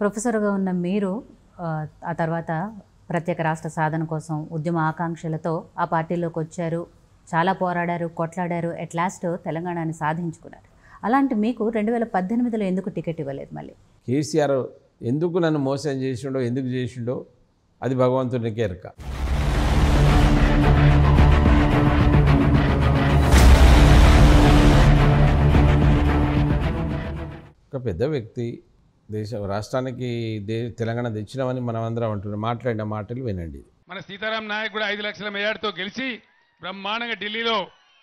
ప్రొఫెసర్గా ఉన్న మీరు ఆ, తర్వాత ప్రత్యేక రాష్ట్ర సాధన కోసం ఉద్యమ ఆకాంక్షలతో ఆ పార్టీలోకి వచ్చారు చాలా పోరాడారు కొట్లాడారు అట్ లాస్ట్ తెలంగాణని సాధించుకున్నారు. అలాంటి మీకు రెండు వేల పద్దెనిమిదిలో ఎందుకు టికెట్ ఇవ్వలేదు మళ్ళీ? కేసీఆర్ ఎందుకు నన్ను మోసం చేసిండో ఎందుకు చేసిండో అది భగవంతునికి ఎరక ఒక పెద్ద వ్యక్తి దేశ రాష్ట్రానికి దే తెలంగాణ తెచ్చినామని మనం అందరం అంటున్నాం. మాట్లాడిన మాటలు వినండి. మన సీతారాం నాయక్ కూడా ఐదు లక్షల మేయాడుతో గెలిచి బ్రహ్మాండంగా ఢిల్లీలో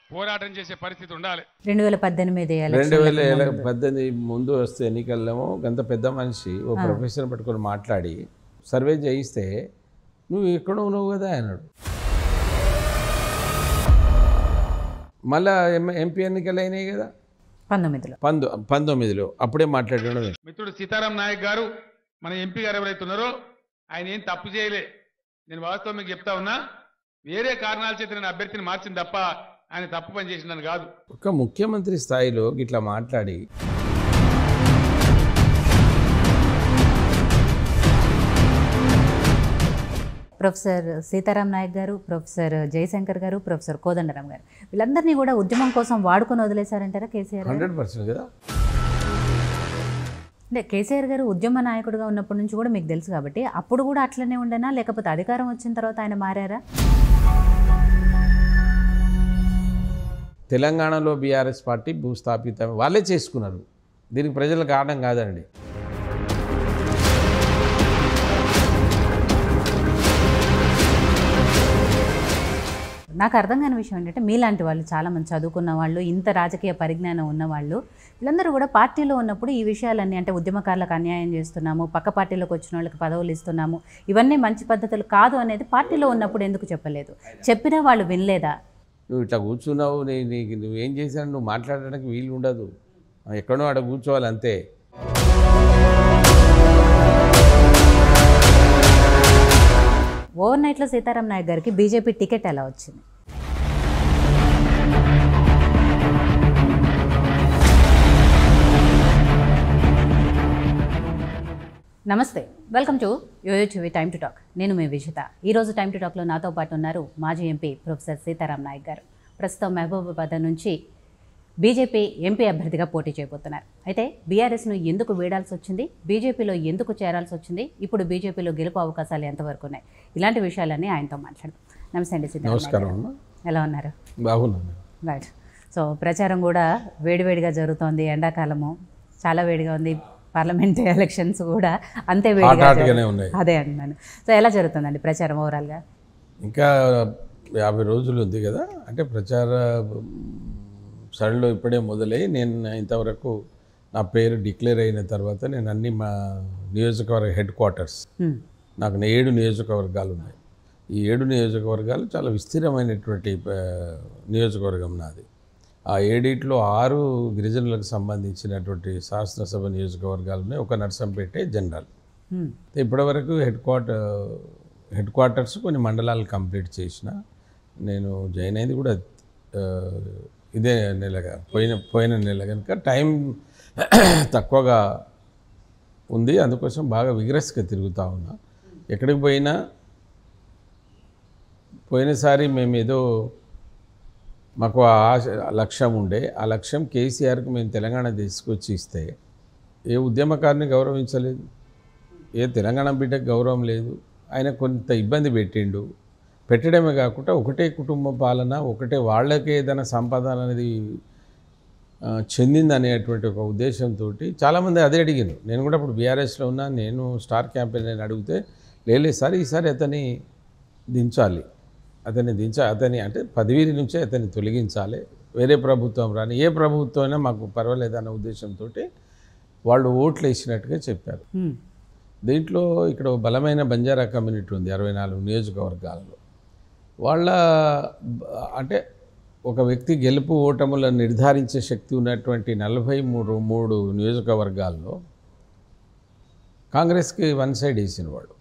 పోరాటం చేసే పరిస్థితి ఉండాలి. రెండు వేల పద్దెనిమిది రెండు వేల పద్దెనిమిది ముందు వస్తే ఎన్నికల్లో గంత పెద్ద మనిషి ఓ ప్రొఫెసర్ పట్టుకొని మాట్లాడి సర్వే చేయిస్తే నువ్వు ఎక్కడో ఉన్నావు కదా అన్నాడు. మళ్ళా ఎం ఎంపీ ఎన్నికలు అయినాయి కదా. పంతొమ్మిదిలో. పంతొ పంతొమ్మిదిలో. అప్పుడే మాట్లాడడం మిత్రుడు సీతారాం నాయక్ గారు మన ఎంపీ గారు ఎవరైతే ఉన్నారో ఆయన ఏం తప్పు చేయలే. నేను వాస్తవం మీకు చెప్తా ఉన్నా వేరే కారణాల చేత నేను అభ్యర్థిని మార్చింది తప్ప ఆయన తప్పు పని చేసిందని కాదు. ఒక ముఖ్యమంత్రి స్థాయిలో ఇట్లా మాట్లాడి ప్రొఫెసర్ సీతారాం నాయక్ గారు ప్రొఫెసర్ జయశంకర్ గారు ప్రొఫెసర్ కోదండరాం గారు. వీళ్ళందరినీ కూడా ఉద్యమం కోసం వాడుకొని వదిలేశారంటారా కేసీఆర్ గారు? హండ్రెడ్ పర్సెంట్ కదా? అంటే కేసీఆర్ గారు ఉద్యమ నాయకుడిగా ఉన్నప్పటి నుంచి కూడా మీకు తెలుసు కాబట్టి అప్పుడు కూడా అట్లనే ఉండేనా? లేకపోతే అధికారం వచ్చిన తర్వాత ఆయన మారారా? తెలంగాణలో బీఆర్ఎస్ పార్టీ భూస్థాపితం. వాళ్ళే చేసుకున్నారు. దీనికి ప్రజల కారణం కాదండి. నాకు అర్థం కాని విషయం ఏంటంటే మీలాంటి వాళ్ళు చాలామంది చదువుకున్న వాళ్ళు ఇంత రాజకీయ పరిజ్ఞానం ఉన్నవాళ్ళు వీళ్ళందరూ కూడా పార్టీలో ఉన్నప్పుడు ఈ విషయాలన్నీ అంటే ఉద్యమకారులకు అన్యాయం చేస్తున్నాము పక్క పార్టీలోకి వచ్చిన వాళ్ళకి పదవులు ఇస్తున్నాము ఇవన్నీ మంచి పద్ధతులు కాదు అనేది పార్టీలో ఉన్నప్పుడు ఎందుకు చెప్పలేదు? చెప్పినా వాళ్ళు వినలేదా? నువ్వు ఇట్లా కూర్చున్నావు నీకు నువ్వేం చేశాను నువ్వు మాట్లాడడానికి వీలు ఉండదు. ఎక్కడో ఆడ కూర్చోవాలి అంతే. ఓవర్ నైట్లో సీతారాం నాయక్ గారికి బీజేపీ టికెట్ ఎలా వచ్చింది? నమస్తే welcome to యోయోచివి time to talk. నేను మీ విజిత. ఈరోజు టైమ్ టు టాక్లో నాతో పాటు ఉన్నారు మాజీ ఎంపీ ప్రొఫెసర్ సీతారాం నాయక్ గారు. ప్రస్తుతం మహబూబాబాద్ నుంచి బీజేపీ ఎంపీ అభ్యర్థిగా పోటీ చేయబోతున్నారు. అయితే బీఆర్ఎస్ను ఎందుకు వీడాల్సి వచ్చింది? బీజేపీలో ఎందుకు చేరాల్సి వచ్చింది? ఇప్పుడు బీజేపీలో గెలుపు అవకాశాలు ఎంతవరకు ఉన్నాయి? ఇలాంటి విషయాలన్నీ ఆయనతో మాట్లాడదాం. నమస్తే అండి ఎలా ఉన్నారు? బాగున్నాను. రైట్ సో ప్రచారం కూడా వేడివేడిగా జరుగుతోంది ఎండాకాలము. చాలా వేడిగా ఉంది. పార్లమెంట్ ఎలక్షన్స్ కూడా అంతే వేడిగా అదే అంటున్నాను. సో ఎలా జరుగుతుందండి ప్రచారం ఓవరాల్గా ఇంకా యాభై రోజులు ఉంది కదా. అంటే ప్రచార సరళిలో ఇప్పుడే మొదలై నేను ఇంతవరకు నా పేరు డిక్లేర్ అయిన తర్వాత నేను అన్ని మా నియోజకవర్గ హెడ్ క్వార్టర్స్. నాకు ఏడు నియోజకవర్గాలు ఉన్నాయి. ఈ ఏడు నియోజకవర్గాలు చాలా విస్తీర్ణమైనటువంటి నియోజకవర్గం నాది. ఆ ఏడిట్లో ఆరు గిరిజనులకు సంబంధించినటువంటి శాసనసభ నియోజకవర్గాలు ఉన్నాయి. ఒక నర్సంపేటే జనరల్. ఇప్పటివరకు హెడ్ క్వార్టర్ హెడ్ క్వార్టర్స్ కొన్ని మండలాలు కంప్లీట్ చేసిన నేను జాయిన్ అయింది కూడా ఇదే నెలగా పోయిన పోయిన నెల కనుక టైం తక్కువగా ఉంది. అందుకోసం బాగా విగ్రెస్గా తిరుగుతూ ఉన్నా. ఎక్కడికి పోయినా పోయినసారి మేము ఏదో మాకు ఆశ లక్ష్యం ఉండే. ఆ లక్ష్యం కేసీఆర్కి మేము తెలంగాణ తీసుకొచ్చి ఇస్తే ఏ ఉద్యమకారిని గౌరవించలేదు. ఏ తెలంగాణ బిడ్డకు గౌరవం లేదు. ఆయన కొంత ఇబ్బంది పెట్టిండు. పెట్టడమే కాకుండా ఒకటే కుటుంబ పాలన ఒకటే వాళ్ళకే ఏదైనా సంపాదన అనేది చెందింది అనేటువంటి ఒక ఉద్దేశంతో చాలామంది అదే అడిగారు నేను కూడా ఇప్పుడు బీఆర్ఎస్లో ఉన్నా నేను స్టార్ క్యాంపెయిన్ నేను అడిగితే లేదు సార్ ఈసారి అతన్ని దించాలి. అతన్ని దించ అతని అంటే పదవి నుంచే అతన్ని తొలగించాలి. వేరే ప్రభుత్వం రాని ఏ ప్రభుత్వం అయినా మాకు పర్వాలేదన్న ఉద్దేశంతో వాళ్ళు ఓట్లు వేసినట్టుగా చెప్పారు. దీంట్లో ఇక్కడ బలమైన బంజారా కమ్యూనిటీ ఉంది అరవై నాలుగు నియోజకవర్గాలలో. వాళ్ళ అంటే ఒక వ్యక్తి గెలుపు ఓటములను నిర్ధారించే శక్తి ఉన్నటువంటి నలభై మూడు మూడు నియోజకవర్గాల్లో కాంగ్రెస్కి వన్ సైడ్ వేసిన వాడు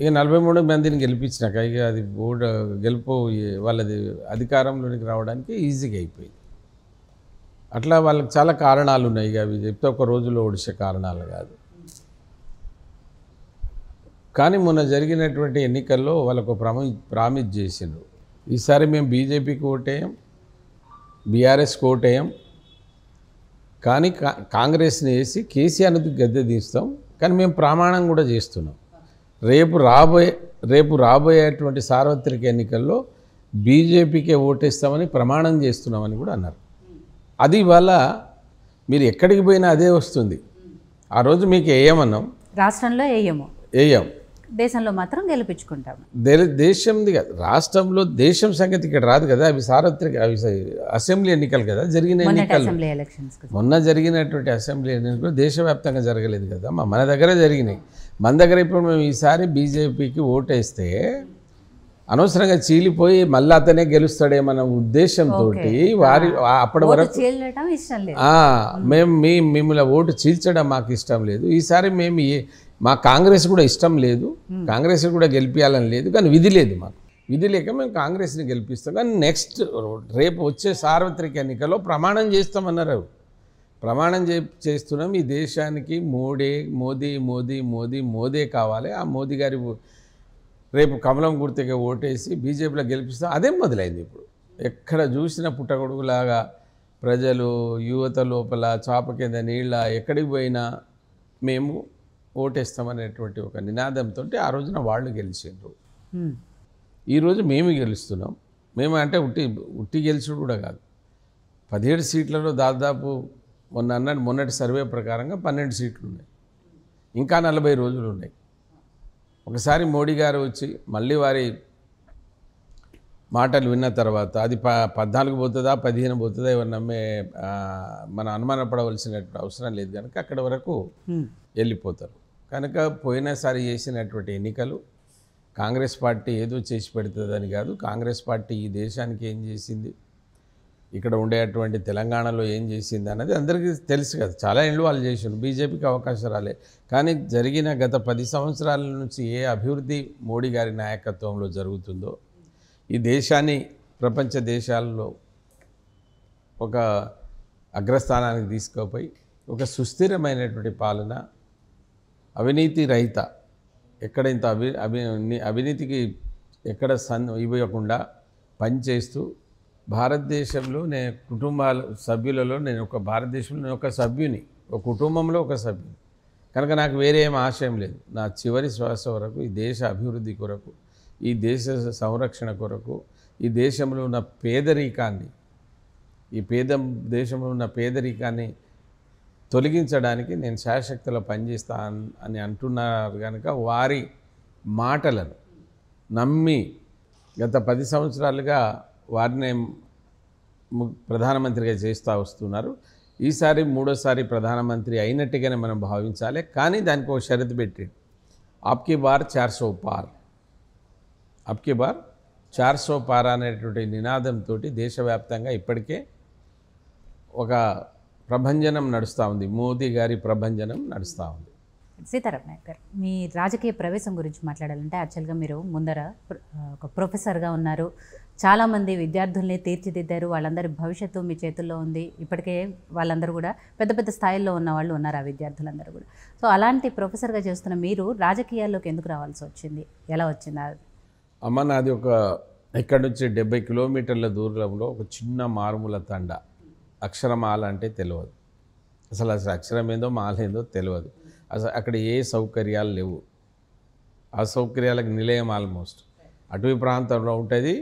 ఇక నలభై మూడు మందిని గెలిపించినాక ఇక అది ఓట గెలుపు వాళ్ళది అధికారంలోనికి రావడానికి ఈజీగా అయిపోయింది. అట్లా వాళ్ళకి చాలా కారణాలు ఉన్నాయి. ఇక అవి చెప్తే ఒక రోజులో ఓడిసే కారణాలు కాదు. కానీ మొన్న జరిగినటువంటి ఎన్నికల్లో వాళ్ళకు ప్రామి ప్రామిస్ చేసిండ్రు. ఈసారి మేము బీజేపీకి ఓటేయం బీఆర్ఎస్కి ఓటేయం కానీ కా- కాంగ్రెస్ని వేసి కేసీఆర్ని గద్దె తీస్తాం కానీ మేము ప్రమాణం కూడా చేస్తున్నాం. రేపు రాబోయే రేపు రాబోయేటువంటి సార్వత్రిక ఎన్నికల్లో బీజేపీకే ఓటేస్తామని ప్రమాణం చేస్తున్నామని కూడా అన్నారు. అది ఇవాళ మీరు ఎక్కడికి పోయినా అదే వస్తుంది. ఆ రోజు మీకు వేయమన్నాం రాష్ట్రంలో వేయము వేయం దేశంలో మాత్రం గెలిపించుకుంటాము. దే- దేశంది కాదు రాష్ట్రంలో దేశం సంగతి ఇక్కడ రాదు కదా అవి సార్వత్రిక అవి అసెంబ్లీ ఎన్నికలు కదా జరిగిన ఎన్నికలు. మొన్న జరిగినటువంటి అసెంబ్లీ ఎన్నికలు దేశవ్యాప్తంగా జరగలేదు కదా మన దగ్గర జరిగినాయి. మన దగ్గర ఇప్పుడు మేము ఈసారి బీజేపీకి ఓటేస్తే అనవసరంగా చీలిపోయి మళ్ళీ అతనే గెలుస్తాడేమన్న ఉద్దేశంతో వారి అప్పటి వరకు మేము మీ మిమ్మల్ని ఓటు చీల్చడం మాకు ఇష్టం లేదు. ఈసారి మేము మా కాంగ్రెస్ కూడా ఇష్టం లేదు. కాంగ్రెస్ కూడా గెలిపించాలని లేదు. కానీ విధి లేదు మాకు. విధి లేక మేము కాంగ్రెస్ని గెలిపిస్తాం. కానీ నెక్స్ట్ రేపు వచ్చే సార్వత్రిక ఎన్నికల్లో ప్రమాణం చేస్తామన్నారు ప్రమాణం చే చేస్తున్నాం. ఈ దేశానికి మోడీ మోదీ మోదీ మోదీ మోదే కావాలి. ఆ మోదీ గారి రేపు కమలం గుర్తుగా ఓటేసి బీజేపీలో గెలిపిస్తాం అదే మొదలైంది ఇప్పుడు. ఎక్కడ చూసిన పుట్టగొడుగులాగా ప్రజలు యువత లోపల చాప కింద నీళ్ళ ఎక్కడికి పోయినా మేము ఓటేస్తామనేటువంటి ఒక నినాదంతో ఆ రోజున వాళ్ళు గెలిచిండ్రు. ఈరోజు మేము గెలుస్తున్నాం. మేము అంటే ఉట్టి ఉట్టి గెలుచుడు కూడా కాదు. పదిహేడు సీట్లలో దాదాపు మొన్న అన్న మొన్నటి సర్వే ప్రకారంగా పన్నెండు సీట్లు ఉన్నాయి ఇంకా నలభై రోజులు ఉన్నాయి ఒకసారి మోడీ గారు వచ్చి మళ్ళీ వారి మాటలు విన్న తర్వాత అది ప పద్నాలుగు పోతుందా పదిహేను పోతుందా ఎవరు నమ్మే మనం అనుమానపడవలసినటువంటి అవసరం లేదు కనుక అక్కడ వరకు. వెళ్ళిపోతారు. కనుక పోయినసారి చేసినటువంటి ఎన్నికలు కాంగ్రెస్ పార్టీ ఏదో చేసి పెడుతుందని కాదు కాంగ్రెస్ పార్టీ ఈ దేశానికి ఏం చేసింది? ఇక్కడ ఉండేటువంటి తెలంగాణలో ఏం చేసింది అన్నది అందరికీ తెలుసు కదా. చాలా ఏళ్ళు వాళ్ళు చేసారు బీజేపీకి అవకాశం రాలే. కానీ జరిగిన గత పది సంవత్సరాల నుంచి ఏ అభివృద్ధి మోడీ గారి నాయకత్వంలో జరుగుతుందో ఈ దేశాన్ని ప్రపంచ దేశాల్లో ఒక అగ్రస్థానానికి తీసుకుపోయి ఒక సుస్థిరమైనటువంటి పాలన అవినీతి రహిత. ఎక్కడ ఇంత అవి అవి అవినీతికి ఎక్కడ సన్ ఇవ్వకుండా పనిచేస్తూ భారతదేశంలో నేను కుటుంబాల సభ్యులలో నేను ఒక భారతదేశంలో నేను ఒక సభ్యుని ఒక కుటుంబంలో ఒక సభ్యుని. కనుక నాకు వేరే ఏం ఆశయం లేదు. నా చివరి శ్వాస వరకు ఈ దేశ అభివృద్ధి కొరకు ఈ దేశ సంరక్షణ కొరకు ఈ దేశంలో ఉన్న పేదరికాన్ని ఈ పేద దేశంలో ఉన్న పేదరికాన్ని తొలగించడానికి నేను శాశక్తిలో పనిచేస్తా అని అంటున్నారు కనుక వారి మాటలను నమ్మి గత పది సంవత్సరాలుగా వారిని ప్రధానమంత్రిగా చేస్తూ వస్తున్నారు. ఈసారి మూడోసారి ప్రధానమంత్రి అయినట్టుగానే మనం భావించాలి. కానీ దానికి ఒక షరతు పెట్టి ఆప్కి బార్ చార్ సో పార్. అబ్కి బార్ చార్ సో పార్ అనేటువంటి నినాదంతో దేశవ్యాప్తంగా ఇప్పటికే ఒక ప్రభంజనం నడుస్తూ ఉంది. మోదీ గారి ప్రభంజనం నడుస్తూ ఉంది. సీతారాం నాయక్ గారు మీ రాజకీయ ప్రవేశం గురించి మాట్లాడాలంటే యాక్చువల్గా మీరు ముందర ఒక ప్రొఫెసర్గా ఉన్నారు. చాలామంది విద్యార్థుల్ని తీర్చిదిద్దారు. వాళ్ళందరి భవిష్యత్తు మీ చేతుల్లో ఉంది. ఇప్పటికే వాళ్ళందరూ కూడా పెద్ద పెద్ద స్థాయిల్లో ఉన్న వాళ్ళు ఉన్నారు ఆ విద్యార్థులందరూ కూడా. సో అలాంటి ప్రొఫెసర్గా చేస్తున్న మీరు రాజకీయాల్లోకి ఎందుకు రావాల్సి వచ్చింది? ఎలా వచ్చింది? అమ్మ నాది ఒక ఇక్కడ నుంచి డెబ్బై కిలోమీటర్ల దూరంలో ఒక చిన్న మారుమూల తండ. అక్షరమాల అంటే తెలియదు అసలు అసలు అక్షరం ఏందో మాల ఏందో తెలియదు అసలు అక్కడ ఏ సౌకర్యాలు లేవు. ఆ సౌకర్యాలకు నిలయం ఆల్మోస్ట్ అటవీ ప్రాంతంలో ఉంటుంది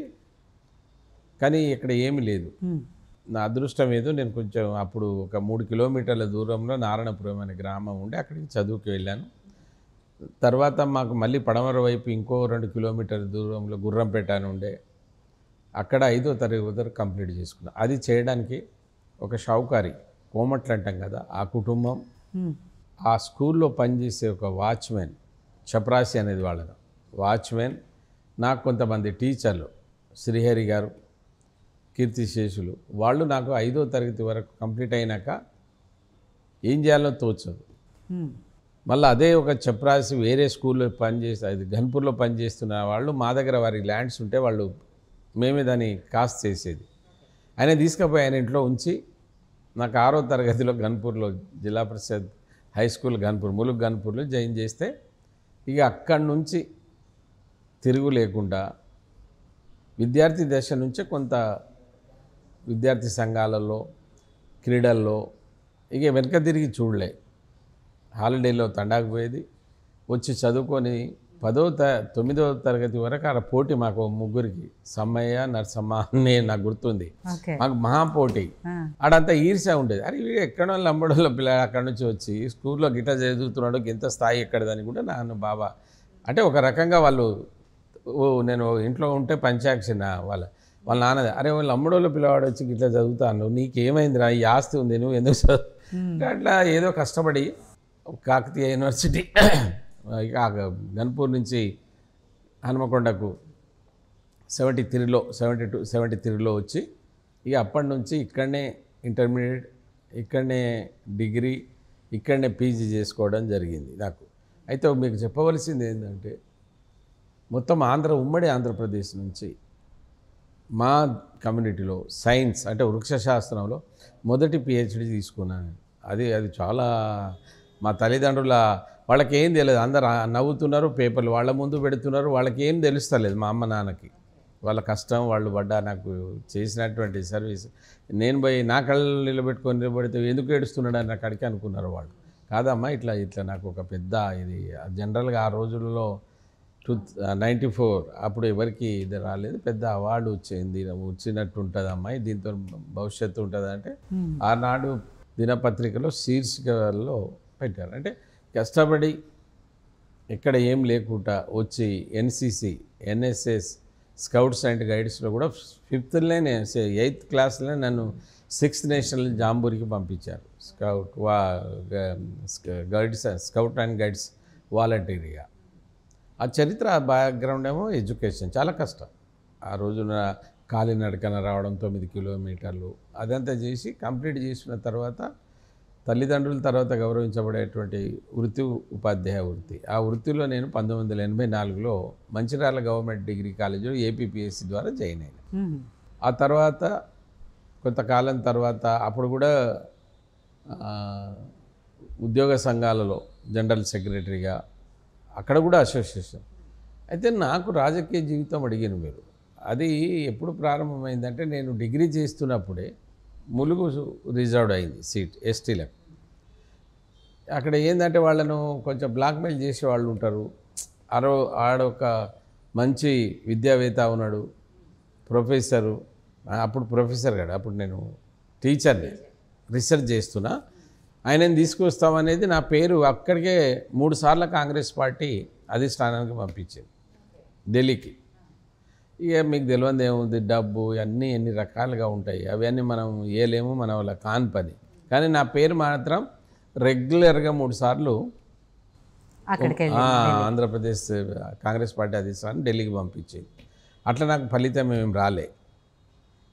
కానీ ఇక్కడ ఏమీ లేదు. నా అదృష్టం ఏదో నేను కొంచెం అప్పుడు ఒక మూడు కిలోమీటర్ల దూరంలో నారాయణపురం అనే గ్రామం ఉండే అక్కడికి చదువుకి వెళ్ళాను. తర్వాత మాకు మళ్ళీ పడమర వైపు ఇంకో రెండు కిలోమీటర్ల దూరంలో గుర్రంపేట అని ఉండే అక్కడ ఐదో తరగతి కంప్లీట్ చేసుకున్నాను అది చేయడానికి ఒక షౌకారి కోమట్లు అంటాం కదా ఆ కుటుంబం. ఆ స్కూల్లో పనిచేసే ఒక వాచ్మెన్ చపరాసి అనేది వాళ్ళను వాచ్మెన్ నాకు కొంతమంది టీచర్లు శ్రీహరి గారు కీర్తిశేషులు వాళ్ళు నాకు ఐదో తరగతి వరకు కంప్లీట్ అయినాక ఏం చేయాలో తోచదు. మళ్ళీ అదే ఒక చపరాసి వేరే స్కూల్లో పనిచేస్తే అది గన్పూర్లో పనిచేస్తున్న వాళ్ళు మా దగ్గర వారి ల్యాండ్స్ ఉంటే వాళ్ళు మేమే దాన్ని కాస్ట్ చేసేది ఆయన తీసుకుపోయి ఆయన ఇంట్లో ఉంచి నాకు ఆరో తరగతిలో గన్పూర్లో జిల్లా పరిషత్ హై స్కూల్ గన్పూర్ ములుగు గన్పూర్లో జాయిన్ చేస్తే ఇక అక్కడి నుంచి తిరుగు లేకుండా విద్యార్థి దశ నుంచే కొంత విద్యార్థి సంఘాలలో క్రీడల్లో ఇక వెనక తిరిగి చూడలే. హాలిడేలో తండాకు పోయేది వచ్చి చదువుకొని పదో త తొమ్మిదవ తరగతి వరకు ఆడ పోటీ మాకు ముగ్గురికి. సమ్మయ్య నరసమ్మ అనే నాకు గుర్తుంది. మాకు మహా పోటీ ఆ, ఆడంతా ఈర్ష్య ఉండేది. అరే వీడు ఎక్కడో లంబడోళ్ళ పిల్లలు అక్కడి నుంచి వచ్చి స్కూల్లో గిట్ట చదువుతున్నాడు. ఇంత స్థాయి ఎక్కడదని కూడా నాన్న బాబా అంటే ఒక రకంగా వాళ్ళు ఓ నేను ఇంట్లో ఉంటే పంచాక్షి నా వాళ్ళ వాళ్ళ నాన్నది. అరే వాళ్ళ అమ్మడోళ్ళ పిల్లవాడు వచ్చి గిట్లా చదువుతాను నీకేమైందిరా? ఈ ఆస్తి ఉంది. నువ్వు ఎందుకు చదువు? అంటే అట్లా ఏదో కష్టపడి కాకతీయ యూనివర్సిటీ గన్పూర్ నుంచి హనుమకొండకు సెవెంటీ త్రీలో సెవెంటీ టూ సెవెంటీ త్రీలో వచ్చి ఇక అప్పటి నుంచి ఇక్కడనే ఇంటర్మీడియట్ ఇక్కడనే డిగ్రీ ఇక్కడనే పీజీ చేసుకోవడం జరిగింది నాకు. అయితే మీకు చెప్పవలసింది ఏంటంటే మొత్తం ఆంధ్ర ఉమ్మడి ఆంధ్రప్రదేశ్ నుంచి మా కమ్యూనిటీలో సైన్స్ అంటే వృక్షశాస్త్రంలో మొదటి పిహెచ్డి తీసుకున్నాను. అది అది చాలా మా తల్లిదండ్రుల వాళ్ళకి ఏం తెలియదు. అందరు నవ్వుతున్నారు పేపర్లు వాళ్ళ ముందు పెడుతున్నారు వాళ్ళకి ఏం తెలుస్తలేదు మా అమ్మ నాన్నకి. వాళ్ళ కష్టం వాళ్ళు పడ్డా నాకు చేసినటువంటి సర్వీస్. నేను పోయి నా కళ్ళు నిలబెట్టుకొని నిలబడితే ఎందుకు ఏడుస్తున్నాడు అని నాకు అడిగి అనుకున్నారు వాళ్ళు. కాదమ్మా ఇట్లా ఇట్లా నాకు ఒక పెద్ద ఇది జనరల్గా ఆ రోజుల్లో టూ నైంటీ ఫోర్ అప్పుడు ఎవరికి ఇది రాలేదు. పెద్ద అవార్డు వచ్చింది వచ్చినట్టు ఉంటుంది అమ్మాయి దీంతో భవిష్యత్తు ఉంటుంది అంటే ఆనాడు దినపత్రికలో శీర్షికలో పెట్టారు. అంటే కష్టపడి ఎక్కడ ఏం లేకుండా వచ్చి ఎన్సిసి ఎన్ఎస్ఎస్ స్కౌట్స్ అండ్ గైడ్స్లో కూడా ఫిఫ్త్లోనే ఎయిత్ క్లాస్లో నన్ను సిక్స్త్ నేషనల్ జాంబూరికి పంపించారు. స్కౌట్ వా గైడ్స్ స్కౌట్ అండ్ గైడ్స్ వాలంటీర్గా. ఆ చరిత్ర బ్యాక్గ్రౌండ్ ఏమో ఎడ్యుకేషన్ చాలా కష్టం. ఆ రోజున కాలినడకన రావడం తొమ్మిది కిలోమీటర్లు అదంతా చేసి కంప్లీట్ చేసిన తర్వాత తల్లిదండ్రుల తర్వాత గౌరవించబడేటువంటి వృత్తి ఉపాధ్యాయ వృత్తి. ఆ వృత్తిలో నేను పంతొమ్మిది వందల ఎనభై నాలుగులో మంచిర్యాల గవర్నమెంట్ డిగ్రీ కాలేజీలో ఏపీపీఎస్సీ ద్వారా జాయిన్ అయినా. ఆ తర్వాత కొంతకాలం తర్వాత అప్పుడు కూడా ఉద్యోగ సంఘాలలో జనరల్ సెక్రటరీగా అక్కడ కూడా అసోసియేషన్. అయితే నాకు రాజకీయ జీవితం అడిగాను మీరు. అది ఎప్పుడు ప్రారంభమైందంటే నేను డిగ్రీ చేస్తున్నప్పుడే ములుగు రిజర్వ్డ్ అయింది సీట్ ఎస్టీలకు అక్కడ ఏంటంటే వాళ్ళను కొంచెం బ్లాక్మెయిల్ చేసే వాళ్ళు ఉంటారు. ఆరో ఆడొక మంచి విద్యావేత్త ఉన్నాడు ప్రొఫెసరు. అప్పుడు ప్రొఫెసర్ కాడు అప్పుడు నేను టీచర్ని రీసెర్చ్ చేస్తున్నా. ఆయనని తీసుకొస్తామనేది నా పేరు అక్కడికే మూడు సార్లు కాంగ్రెస్ పార్టీ అధిష్టానానికి పంపించింది ఢిల్లీకి. ఇక మీకు తెలియదు ఏముంది? డబ్బు అన్నీ ఎన్ని రకాలుగా ఉంటాయి. అవన్నీ మనం ఏలేము మన వాళ్ళ కాని పని. కానీ నా పేరు మాత్రం రెగ్యులర్గా మూడు సార్లు ఆంధ్రప్రదేశ్ కాంగ్రెస్ పార్టీ అధిష్టానం ఢిల్లీకి పంపించింది అట్లా నాకు ఫలితం ఏం రాలే.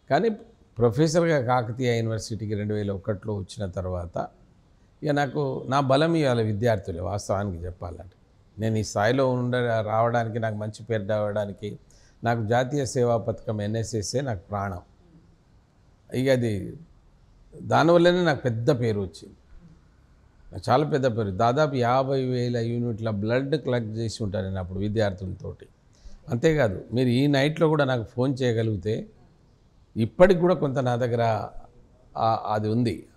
కానీ ప్రొఫెసర్గా కాకతీయ యూనివర్సిటీకి రెండు వేల ఒకటిలో వచ్చిన తర్వాత ఇక నాకు నా బలం ఇవాళ విద్యార్థులే వాస్తవానికి చెప్పాలంటే. నేను ఈ స్థాయిలో ఉండ రావడానికి నాకు మంచి పేరు రావడానికి నాకు జాతీయ సేవా పథకం ఎన్ఎస్ఎస్ఏ నాకు ప్రాణం. ఇక అది దానివల్లనే నాకు పెద్ద పేరు వచ్చింది. నాకు చాలా పెద్ద పేరు. దాదాపు యాభై వేల యూనిట్ల బ్లడ్ కలెక్ట్ చేసి ఉంటాను నేను అప్పుడు విద్యార్థులతోటి. అంతేకాదు మీరు ఈ నైట్లో కూడా నాకు ఫోన్ చేయగలిగితే ఇప్పటికి కూడా కొంత నా దగ్గర అది ఉంది.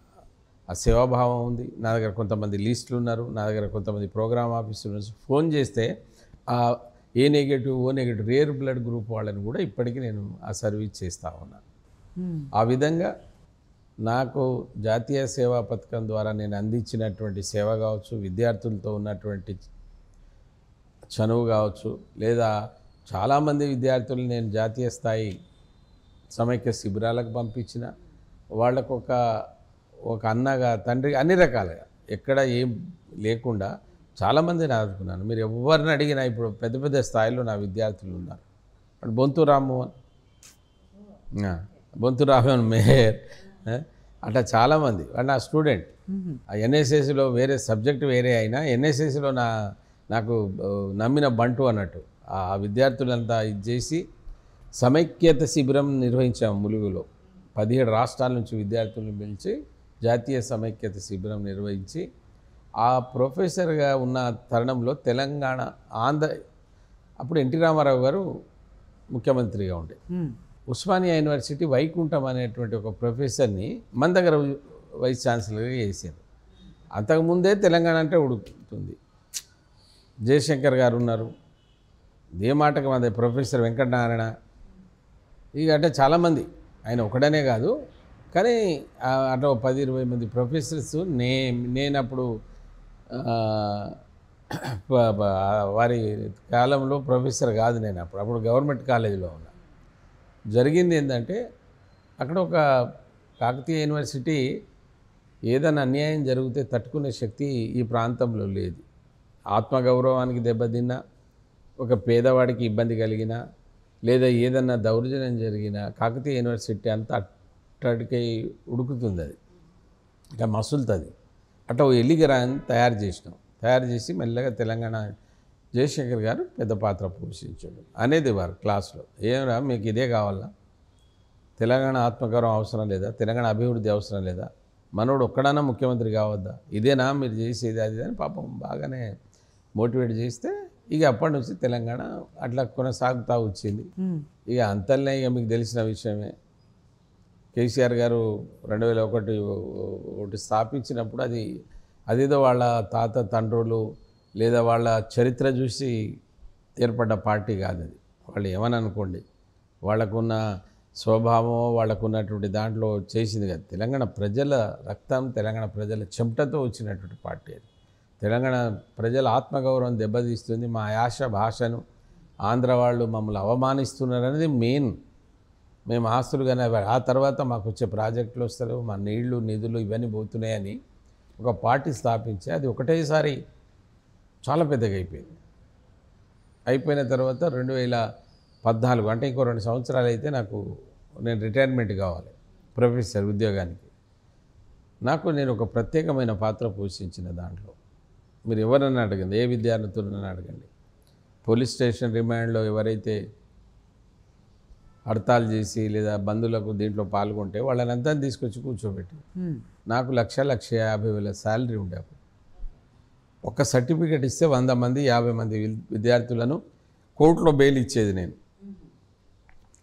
ఆ సేవాభావం ఉంది. నా దగ్గర కొంతమంది లీస్టులు ఉన్నారు. నా దగ్గర కొంతమంది ప్రోగ్రామ్ ఆఫీసులు ఉన్నారు. ఫోన్ చేస్తే ఆ A negative O negative rare blood group వాళ్ళని కూడా ఇప్పటికీ నేను ఆ సర్వీస్ చేస్తూ ఉన్నాను. ఆ విధంగా నాకు జాతీయ సేవా పథకం ద్వారా నేను అందించినటువంటి సేవ కావచ్చు విద్యార్థులతో ఉన్నటువంటి చనువు కావచ్చు లేదా చాలామంది విద్యార్థులు నేను జాతీయ స్థాయి సమైక్య శిబిరాలకు పంపించిన వాళ్ళకు ఒక ఒక అన్నగా తండ్రి అన్ని రకాలుగా ఎక్కడ ఏం లేకుండా చాలామందిని ఆదుకున్నాను మీరు ఎవరిని అడిగినా ఇప్పుడు పెద్ద పెద్ద స్థాయిలో నా విద్యార్థులు ఉన్నారు. అటు బొంతు రామ్మోహన్. బొంతు రామన్ మేయర్. అట్లా చాలామంది. వాడు నా స్టూడెంట్. ఆ ఎన్ఎస్ఎస్లో వేరే సబ్జెక్ట్ వేరే అయినా ఎన్ఎస్ఎస్లో నా నాకు నమ్మిన బంటు అన్నట్టు. ఆ విద్యార్థులంతా ఇది చేసి సమైక్యత శిబిరం నిర్వహించాము ములుగులో. పదిహేడు రాష్ట్రాల నుంచి విద్యార్థులను పిలిచి జాతీయ సమైక్యత శిబిరం నిర్వహించి ఆ ప్రొఫెసర్గా ఉన్న తరుణంలో తెలంగాణ ఆంధ్ర అప్పుడు ఎన్టీ రామారావు గారు ముఖ్యమంత్రిగా ఉండే. ఉస్మానియా యూనివర్సిటీ వైకుంఠం అనేటువంటి ఒక ప్రొఫెసర్ని మన దగ్గర వైస్ ఛాన్సలర్గా చేశారు. అంతకుముందే తెలంగాణ అంటే ఉడుకుతుంది. జయశంకర్ గారు ఉన్నారు. ఏ మాటకు ప్రొఫెసర్ వెంకటనారాయణ. ఇక అంటే చాలామంది. ఆయన ఒకడనే కాదు. కానీ ఒక పది ఇరవై మంది ప్రొఫెసర్స్ నే నేను అప్పుడు ఆ, ప- ప- వారి కాలంలో ప్రొఫెసర్ కాదు నేను అప్పుడు. అప్పుడు గవర్నమెంట్ కాలేజీలో ఉన్నా. జరిగింది ఏంటంటే అక్కడ ఒక కాకతీయ యూనివర్సిటీ ఏదైనా అన్యాయం జరిగితే తట్టుకునే శక్తి ఈ ప్రాంతంలో లేదు. ఆత్మగౌరవానికి దెబ్బతిన్నా ఒక పేదవాడికి ఇబ్బంది కలిగినా లేదా ఏదన్నా దౌర్జన్యం జరిగినా కాకతీయ యూనివర్సిటీ అంతా అట్టడికై ఉడుకుతుంది అది. ఇక మసులుతుంది. అట్లా ఓ ఎలిగరాన్ని తయారు చేసినాం. తయారు చేసి మెల్లగా తెలంగాణ జయశంకర్ గారు పెద్ద పాత్ర పోషించాడు అనేది వారు క్లాస్లో. ఏమరా మీకు ఇదే కావాలా? తెలంగాణ ఆత్మగౌరవం అవసరం లేదా? తెలంగాణ అభివృద్ధి అవసరం లేదా? మనోడు ఒక్కడన్నా ముఖ్యమంత్రి కావద్దా? ఇదేనా? మీరు చేసేది అది అని పాపం బాగానే మోటివేట్ చేస్తే ఇక అప్పటి నుంచి తెలంగాణ అట్లా కొనసాగుతూ వచ్చింది. ఇక అంతల్నే ఇక మీకు తెలిసిన విషయమే. కేసీఆర్ గారు రెండు వేల ఒకటి ఒకటి స్థాపించినప్పుడు అది అదేదో వాళ్ళ తాత తండ్రులు లేదా వాళ్ళ చరిత్ర చూసి ఏర్పడ్డ పార్టీ కాదు అది. వాళ్ళు ఏమని అనుకోండి వాళ్ళకున్న స్వభావం వాళ్ళకున్నటువంటి దాంట్లో చేసింది కాదు. తెలంగాణ ప్రజల రక్తం తెలంగాణ ప్రజల చెమటతో వచ్చినటువంటి పార్టీ అది. తెలంగాణ ప్రజల ఆత్మగౌరవం దెబ్బతీస్తుంది. మా యాస భాషను ఆంధ్ర వాళ్ళు మమ్మల్ని అవమానిస్తున్నారు అనేది మెయిన్. మేము ఆస్తులుగానే ఆ తర్వాత మాకు వచ్చే ప్రాజెక్టులు వస్తారు మా నీళ్ళు నిధులు ఇవన్నీ పోతున్నాయని ఒక పార్టీ స్థాపించి అది ఒకటేసారి చాలా పెద్దగా అయిపోయింది. అయిపోయిన తర్వాత రెండు వేల పద్నాలుగు అంటే ఇంకో రెండు సంవత్సరాలు అయితే నాకు నేను రిటైర్మెంట్ కావాలి ప్రొఫెసర్ ఉద్యోగానికి. నాకు నేను ఒక ప్రత్యేకమైన పాత్ర పోషించిన దాంట్లో. మీరు ఎవరన్నా అడగండి ఏ విద్యార్థులను అడగండి. పోలీస్ స్టేషన్ రిమాండ్లో ఎవరైతే హడతాలు చేసి లేదా బంధువులకు దీంట్లో పాల్గొంటే వాళ్ళని అంతా తీసుకొచ్చి కూర్చోబెట్టి. నాకు లక్ష లక్ష యాభై వేల శాలరీ ఉండే ఒక సర్టిఫికెట్ ఇస్తే వంద మంది యాభై మంది విద్యార్థులను కోర్టులో బెయిల్ ఇచ్చేది నేను.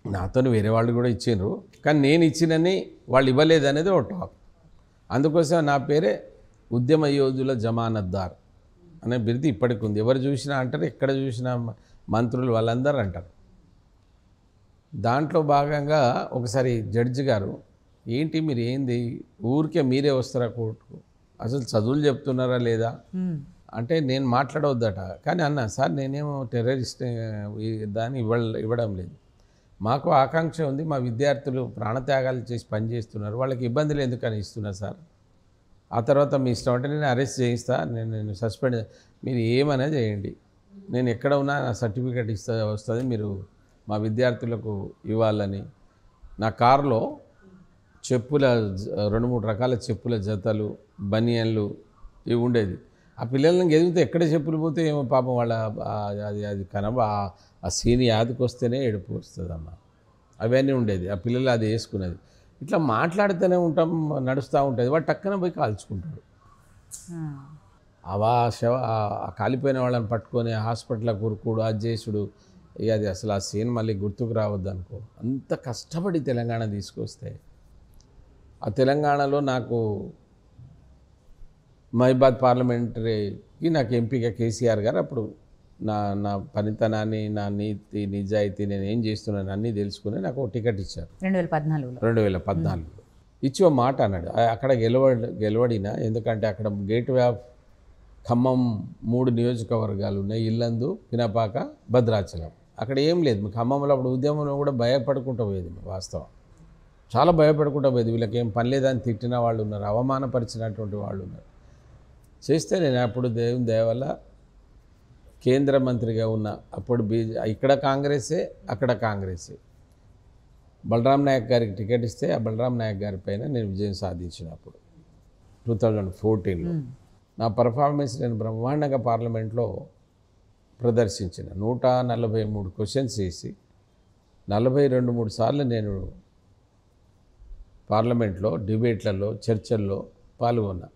నాతో వేరే వాళ్ళు కూడా ఇచ్చిండ్రు. కానీ నేను ఇచ్చినని వాళ్ళు ఇవ్వలేదు అనేది ఒక టాక్. అందుకోసం నా పేరే ఉద్యమ యోధుల జమానద్దార్ అనే బిరుదు ఇప్పటికి ఉంది ఎవరు చూసినా అంటారు ఎక్కడ చూసినా మంత్రులు వాళ్ళందరూ అంటారు. దాంట్లో భాగంగా ఒకసారి జడ్జి గారు ఏంటి మీరు ఏంది? ఊరికే మీరే వస్తారా కోర్టుకు? అసలు చదువులు చెప్తున్నారా లేదా. అంటే నేను మాట్లాడవద్దట కానీ అన్న సార్ నేనేమో టెర్రరిస్ట్ దాన్ని ఇవ్వ ఇవ్వడం లేదు. మాకు ఆకాంక్ష ఉంది మా విద్యార్థులు ప్రాణత్యాగాలు చేసి పనిచేస్తున్నారు వాళ్ళకి ఇబ్బందులు ఎందుకని ఇస్తున్నా సార్? ఆ తర్వాత మీ ఇష్టం అంటే నేను అరెస్ట్ చేయిస్తా నేను నేను సస్పెండ్ మీరు ఏమైనా చేయండి. నేను ఎక్కడ ఉన్నా నా సర్టిఫికేట్ ఇస్తా వస్తుంది మీరు మా విద్యార్థులకు ఇవ్వాలని. నా కారులో చెప్పుల రెండు మూడు రకాల చెప్పుల జతలు బనియన్లు ఇవి ఉండేది. ఆ పిల్లల్ని ఎదిగితే ఎక్కడ చెప్పులు పోతే ఏమో పాపం వాళ్ళ అది అది కనబ ఆ- సీన్ యాదకి వస్తేనే ఏడుపు వస్తుందమ్మా. అవన్నీ ఉండేది. ఆ పిల్లలు అది వేసుకునేది. ఇట్లా మాట్లాడుతూనే ఉంటాం నడుస్తూ ఉంటుంది. వాడు టక్కన పోయి కాల్చుకుంటాడు. అవా శవ కాలిపోయిన వాళ్ళని పట్టుకొని హాస్పిటల్లో కురుకుడు అది చేసుడు ఇక అది అసలు ఆ సీన్ మళ్ళీ గుర్తుకు రావద్దు అనుకో. అంత కష్టపడి తెలంగాణ తీసుకొస్తే ఆ తెలంగాణలో నాకు మహిబాద్ పార్లమెంటరీకి నాకు ఎంపీగా కేసీఆర్ గారు అప్పుడు నా నా పనితనాన్ని నా నీతి నిజాయితీ నేను ఏం చేస్తున్నాను అన్నీ తెలుసుకుని నాకు టికెట్ ఇచ్చారు. రెండు వేల పద్నాలుగులో. రెండు వేల పద్నాలుగులో. ఇచ్చి ఒక మాట అన్నాడు. అక్కడ గెలవ గెలవడిన ఎందుకంటే అక్కడ గేట్ వే ఆఫ్ ఖమ్మం మూడు నియోజకవర్గాలు ఉన్నాయి ఇల్లందు పినపాక భద్రాచలం. అక్కడ ఏం లేదు. మీ ఖమ్మంలో అప్పుడు ఉద్యమంలో కూడా భయపడుకుంటూ పోయేది వాస్తవం. చాలా భయపడుకుంటూ పోయేది. వీళ్ళకి ఏం పని లేదని తిట్టిన వాళ్ళు ఉన్నారు. అవమానపరిచినటువంటి వాళ్ళు ఉన్నారు. చేస్తే నేను అప్పుడు దేవుని దయ వల్ల కేంద్ర మంత్రిగా ఉన్న అప్పుడు బీజే ఇక్కడ కాంగ్రెసే అక్కడ కాంగ్రెసే. బలరాం నాయక్ గారికి టికెట్ ఇస్తే ఆ బలరాం నాయక్ గారి పైన నేను విజయం సాధించినప్పుడు టూ థౌజండ్ ఫోర్టీన్లో. నా పర్ఫార్మెన్స్ నేను బ్రహ్మాండంగా పార్లమెంట్లో ప్రదర్శించిన నూట నలభై మూడు క్వశ్చన్స్ వేసి నలభై రెండు మూడు సార్లు నేను పార్లమెంట్లో డిబేట్లలో చర్చల్లో పాల్గొన్నా.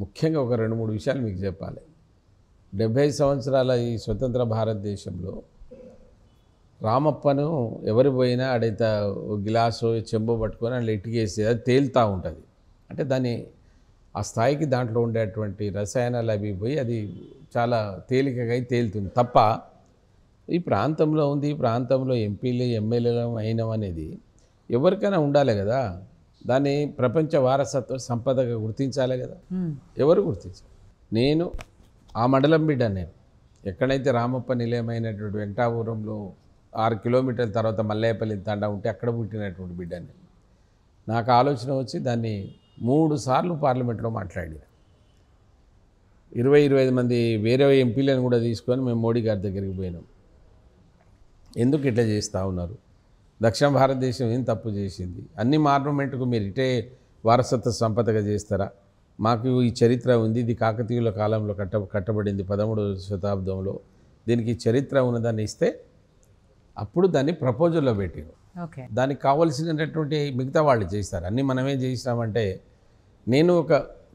ముఖ్యంగా ఒక రెండు మూడు విషయాలు మీకు చెప్పాలి. డెబ్భై సంవత్సరాల ఈ స్వతంత్ర భారతదేశంలో రామప్పను ఎవరు పోయినా అడైత ఓ చెంబు పట్టుకొని అందులో ఇటుకేసి అది తేలుతూ ఉంటుంది. అంటే దాన్ని ఆ స్థాయికి దాంట్లో ఉండేటువంటి రసాయనాలు అవి పోయి అది చాలా తేలికగా తేలుతుంది. తప్ప ఈ ప్రాంతంలో ఉంది ఈ ప్రాంతంలో ఎంపీలు ఎమ్మెల్యేలు అయినం అనేది ఎవరికైనా ఉండాలి కదా. దాన్ని ప్రపంచ వారసత్వ సంపదగా గుర్తించాలి కదా. ఎవరు గుర్తించారు? నేను ఆ మండలం బిడ్డ నేను. ఎక్కడైతే రామప్ప నిలయమైనటువంటి వెంకటాపురంలో ఆరు కిలోమీటర్ల తర్వాత మల్లేపల్లి తండా ఉంటే అక్కడ పుట్టినటువంటి బిడ్డ నేను. నాకు ఆలోచన వచ్చి దాన్ని మూడు సార్లు పార్లమెంట్లో మాట్లాడిన ఇరవై ఇరవై ఐదు మంది వేరే ఎంపీలను కూడా తీసుకొని మేము మోడీ గారి దగ్గరికి పోయినాం. ఎందుకు ఇట్లా చేస్తూ ఉన్నారు? దక్షిణ భారతదేశం ఏం తప్పు చేసింది? అన్ని మార్నమెంట్కు మీరు ఇటే వారసత్వ సంపదగా చేస్తారా? మాకు ఈ చరిత్ర ఉంది ఇది కాకతీయుల కాలంలో కట్ట కట్టబడింది పదమూడవ శతాబ్దంలో. దీనికి చరిత్ర ఉన్నదాన్ని ఇస్తే అప్పుడు దాన్ని ప్రపోజల్లో పెట్టారు. దానికి కావలసినటువంటి మిగతా వాళ్ళు చేస్తారు అన్నీ మనమే చేసినామంటే నేను ఒక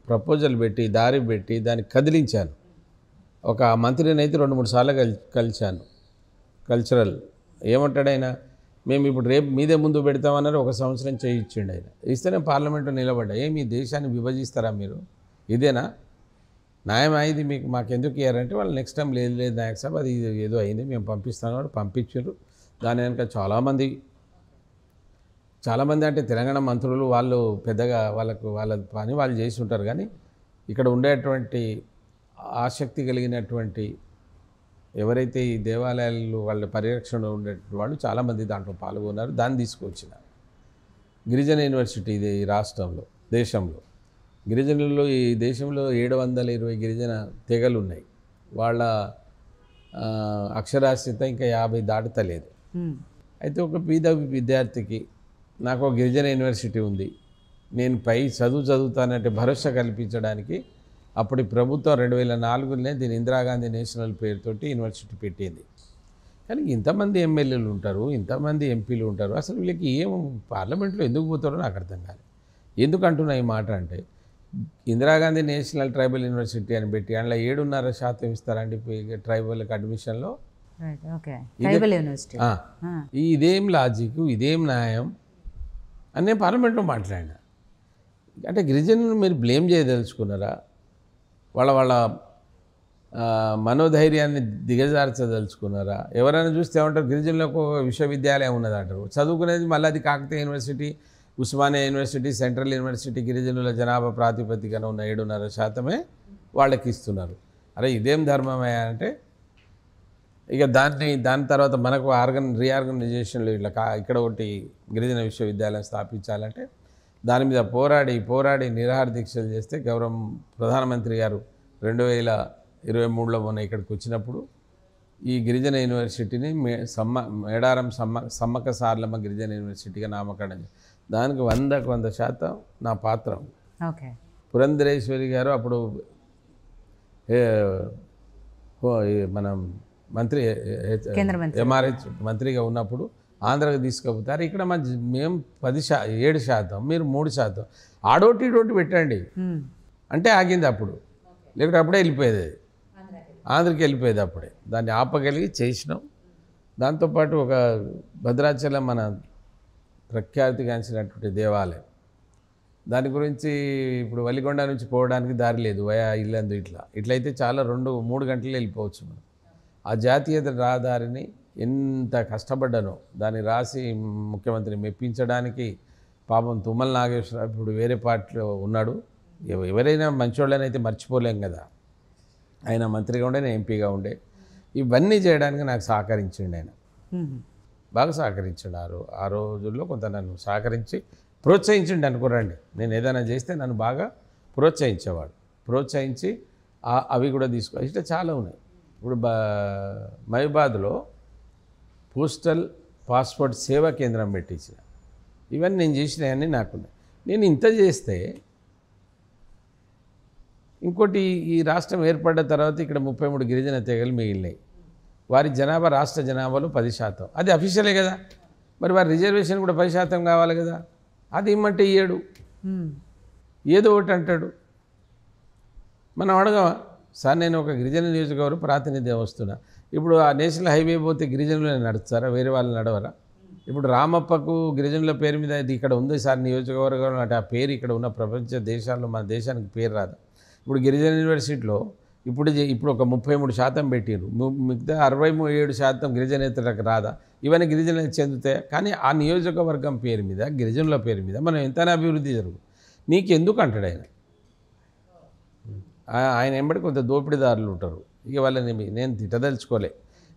ప్రపోజల్ పెట్టి దారి పెట్టి దాన్ని కదిలించాను. ఒక మంత్రిని అయితే రెండు మూడు సార్లు కల్ కలిశాను. కల్చరల్. ఏమంటాడు ఆయన మేము ఇప్పుడు రేపు మీదే ముందు పెడతామన్నారు ఒక సంవత్సరం చేయించండి ఆయన. ఇస్తేనే పార్లమెంట్లో నిలబడ్డా. ఏ మీ దేశాన్ని విభజిస్తారా మీరు? ఇదేనా? న్యాయం అయింది మీకు మాకెందుకు ఇయ్యారంటే వాళ్ళు నెక్స్ట్ టైం లేదు లేదు నాయక్ సాబ్ అది ఇది ఏదో అయింది మేము పంపిస్తాను పంపించారు దాని వెనక చాలామంది చాలామంది అంటే తెలంగాణ మంత్రులు వాళ్ళు పెద్దగా వాళ్ళకు వాళ్ళ పని వాళ్ళు చేసి ఉంటారు కానీ ఇక్కడ ఉండేటువంటి ఆసక్తి కలిగినటువంటి ఎవరైతే ఈ దేవాలయాలు వాళ్ళ పరిరక్షణ ఉండే వాళ్ళు చాలామంది దాంట్లో పాల్గొన్నారు దాన్ని తీసుకొచ్చిన గిరిజన యూనివర్సిటీ ఇది ఈ రాష్ట్రంలో దేశంలో. గిరిజనుల్లో ఈ దేశంలో ఏడు వందల ఇరవై గిరిజన తెగలు ఉన్నాయి వాళ్ళ అక్షరాస్యత ఇంకా యాభై దాటుతలేదు. అయితే ఒక పేద విద్యార్థికి నాకు ఒక గిరిజన యూనివర్సిటీ ఉంది. నేను పై చదువు చదువుతానంటే భరోసా కల్పించడానికి అప్పటి ప్రభుత్వం రెండు వేల నాలుగులోనే దీని ఇందిరాగాంధీ నేషనల్ పేరుతోటి యూనివర్సిటీ పెట్టింది. కానీ ఇంతమంది ఎమ్మెల్యేలు ఉంటారు ఇంతమంది ఎంపీలు ఉంటారు. అసలు వీళ్ళకి ఏం పార్లమెంట్లో ఎందుకు పోతారో నాకు అర్థం కాదు. ఎందుకు అంటున్నా ఈ మాట అంటే ఇందిరాగాంధీ నేషనల్ ట్రైబల్ యూనివర్సిటీ అని పెట్టి అందులో ఏడున్నర శాతం ఇస్తారండి ట్రైబల్కి అడ్మిషన్లో. ఇదేం లాజిక్ ఇదేం న్యాయం? అని నేను పార్లమెంట్లో మాట్లాడినా. అంటే గిరిజనులు మీరు బ్లేమ్ చేయదలుచుకున్నారా? వాళ్ళ వాళ్ళ మనోధైర్యాన్ని దిగజార్చదలుచుకున్నారా? ఎవరైనా చూస్తే ఏమంటారు గిరిజనులకు ఒక విశ్వవిద్యాలయం ఉన్నది అంటారు చదువుకునేది మళ్ళీ అది Kakatiya university Osmania university central university గిరిజనుల జనాభా ప్రాతిపదికన ఉన్న ఏడున్నర శాతమే వాళ్ళకి ఇస్తున్నారు అరే ఇదేం ధర్మమే అంటే ఇక దాన్ని దాని తర్వాత మనకు ఆర్గన్ రీఆర్గనైజేషన్లు ఇట్లా కా ఇక్కడ ఒకటి గిరిజన విశ్వవిద్యాలయం స్థాపించాలంటే దాని మీద పోరాడి పోరాడి నిరాహార దీక్షలు చేస్తే గౌరవం ప్రధానమంత్రి గారు రెండు వేల ఇరవై మూడులో మొన్న ఇక్కడికి వచ్చినప్పుడు ఈ గిరిజన యూనివర్సిటీని మే సమ్మ మేడారం సమ్మ సమ్మక్క సార్లమ్మ గిరిజన యూనివర్సిటీగా నామకరణం. దానికి వందకు వంద శాతం నా పాత్ర. ఓకే పురంధరేశ్వరి గారు అప్పుడు మనం మంత్రి. ఎంఆర్హెచ్ మంత్రిగా ఉన్నప్పుడు ఆంధ్రాకి తీసుకుపోతారు. ఇక్కడ మా జ- మేము పది శా ఏడు శాతం మీరు మూడు శాతం. ఆడోటి ఇడోటి పెట్టండి. అంటే ఆగింది అప్పుడు. లేకుంటే అప్పుడే వెళ్ళిపోయేది. ఆంధ్రకి వెళ్ళిపోయేది అప్పుడే. దాన్ని ఆపగలిగి చేసినాం. దాంతోపాటు ఒక భద్రాచలం మన ప్రఖ్యాతిగాంచినటువంటి దేవాలయం. దాని గురించి ఇప్పుడు వలిగొండ నుంచి పోవడానికి దారి లేదు. వయా ఇల్లందు ఇట్లా. ఇట్లయితే చాలా రెండు మూడు గంటలు వెళ్ళిపోవచ్చు మనం. ఆ జాతీయ రహదారిని ఎంత కష్టపడ్డానో దాన్ని రాసి ముఖ్యమంత్రిని మెప్పించడానికి పాపం తుమ్మల నాగేశ్వరరావు ఇప్పుడు వేరే పార్టీలో ఉన్నాడు. ఎవ- ఎవరైనా మంచోళ్ళని అయితే మర్చిపోలేం కదా. ఆయన మంత్రిగా ఉండే నేను ఎంపీగా ఉండే. ఇవన్నీ చేయడానికి నాకు సహకరించిండు ఆయన. బాగా సహకరించినారు ఆ రోజుల్లో కొంత నన్ను సహకరించి ప్రోత్సహించండి అనుకోరండి నేను ఏదైనా చేస్తే నన్ను బాగా ప్రోత్సహించేవాడు. ప్రోత్సహించి అవి కూడా తీసుకో ఇట్లా చాలా ఉన్నాయి. ఇప్పుడు బా మహిబాద్లో పోస్టల్ పాస్పోర్ట్ సేవా కేంద్రం పెట్టించిన. ఇవన్నీ నేను చేసినవన్నీ నాకున్నాయి. నేను ఇంత చేస్తే ఇంకోటి ఈ రాష్ట్రం ఏర్పడ్డ తర్వాత ఇక్కడ ముప్పై మూడు గిరిజన తెగలు మిగిలినాయి. వారి జనాభా రాష్ట్ర జనాభాలో పది శాతం. అది అఫీషియలే కదా. మరి వారి రిజర్వేషన్ కూడా పది శాతం కావాలి కదా. అది ఇమ్మంటే ఇయ్యడు. ఏదో ఒకటి అంటాడు. మనం అడగమా సార్ నేను ఒక గిరిజన నియోజకవర్గం ప్రాతినిధ్యం వస్తున్నా. ఇప్పుడు ఆ నేషనల్ హైవే పోతే గిరిజనులు నడుస్తారా? వేరే వాళ్ళు నడవరా? ఇప్పుడు రామప్పకు గిరిజనుల పేరు మీద ఇది ఇక్కడ ఉంది సార్ నియోజకవర్గం అంటే ఆ పేరు ఇక్కడ ఉన్న ప్రపంచ దేశాల్లో మన దేశానికి పేరు రాదు. ఇప్పుడు గిరిజన యూనివర్సిటీలో ఇప్పుడు ఇప్పుడు ఒక ముప్పై మూడు శాతం పెట్టిరు మిగతా అరవై ఏడు శాతం గిరిజనేతలకు రాదా? ఇవన్నీ గిరిజనులకు చెందుతాయి? కానీ ఆ నియోజకవర్గం పేరు మీద గిరిజనుల పేరు మీద మనం ఎంతైనా అభివృద్ధి జరుగు. నీకు ఎందుకు అంటాడు ఆయన? ఆయన వెంబడి కొంత దోపిడీదారులు ఉంటారు. ఇక వాళ్ళని నేను తిట్టదలుచుకోలే.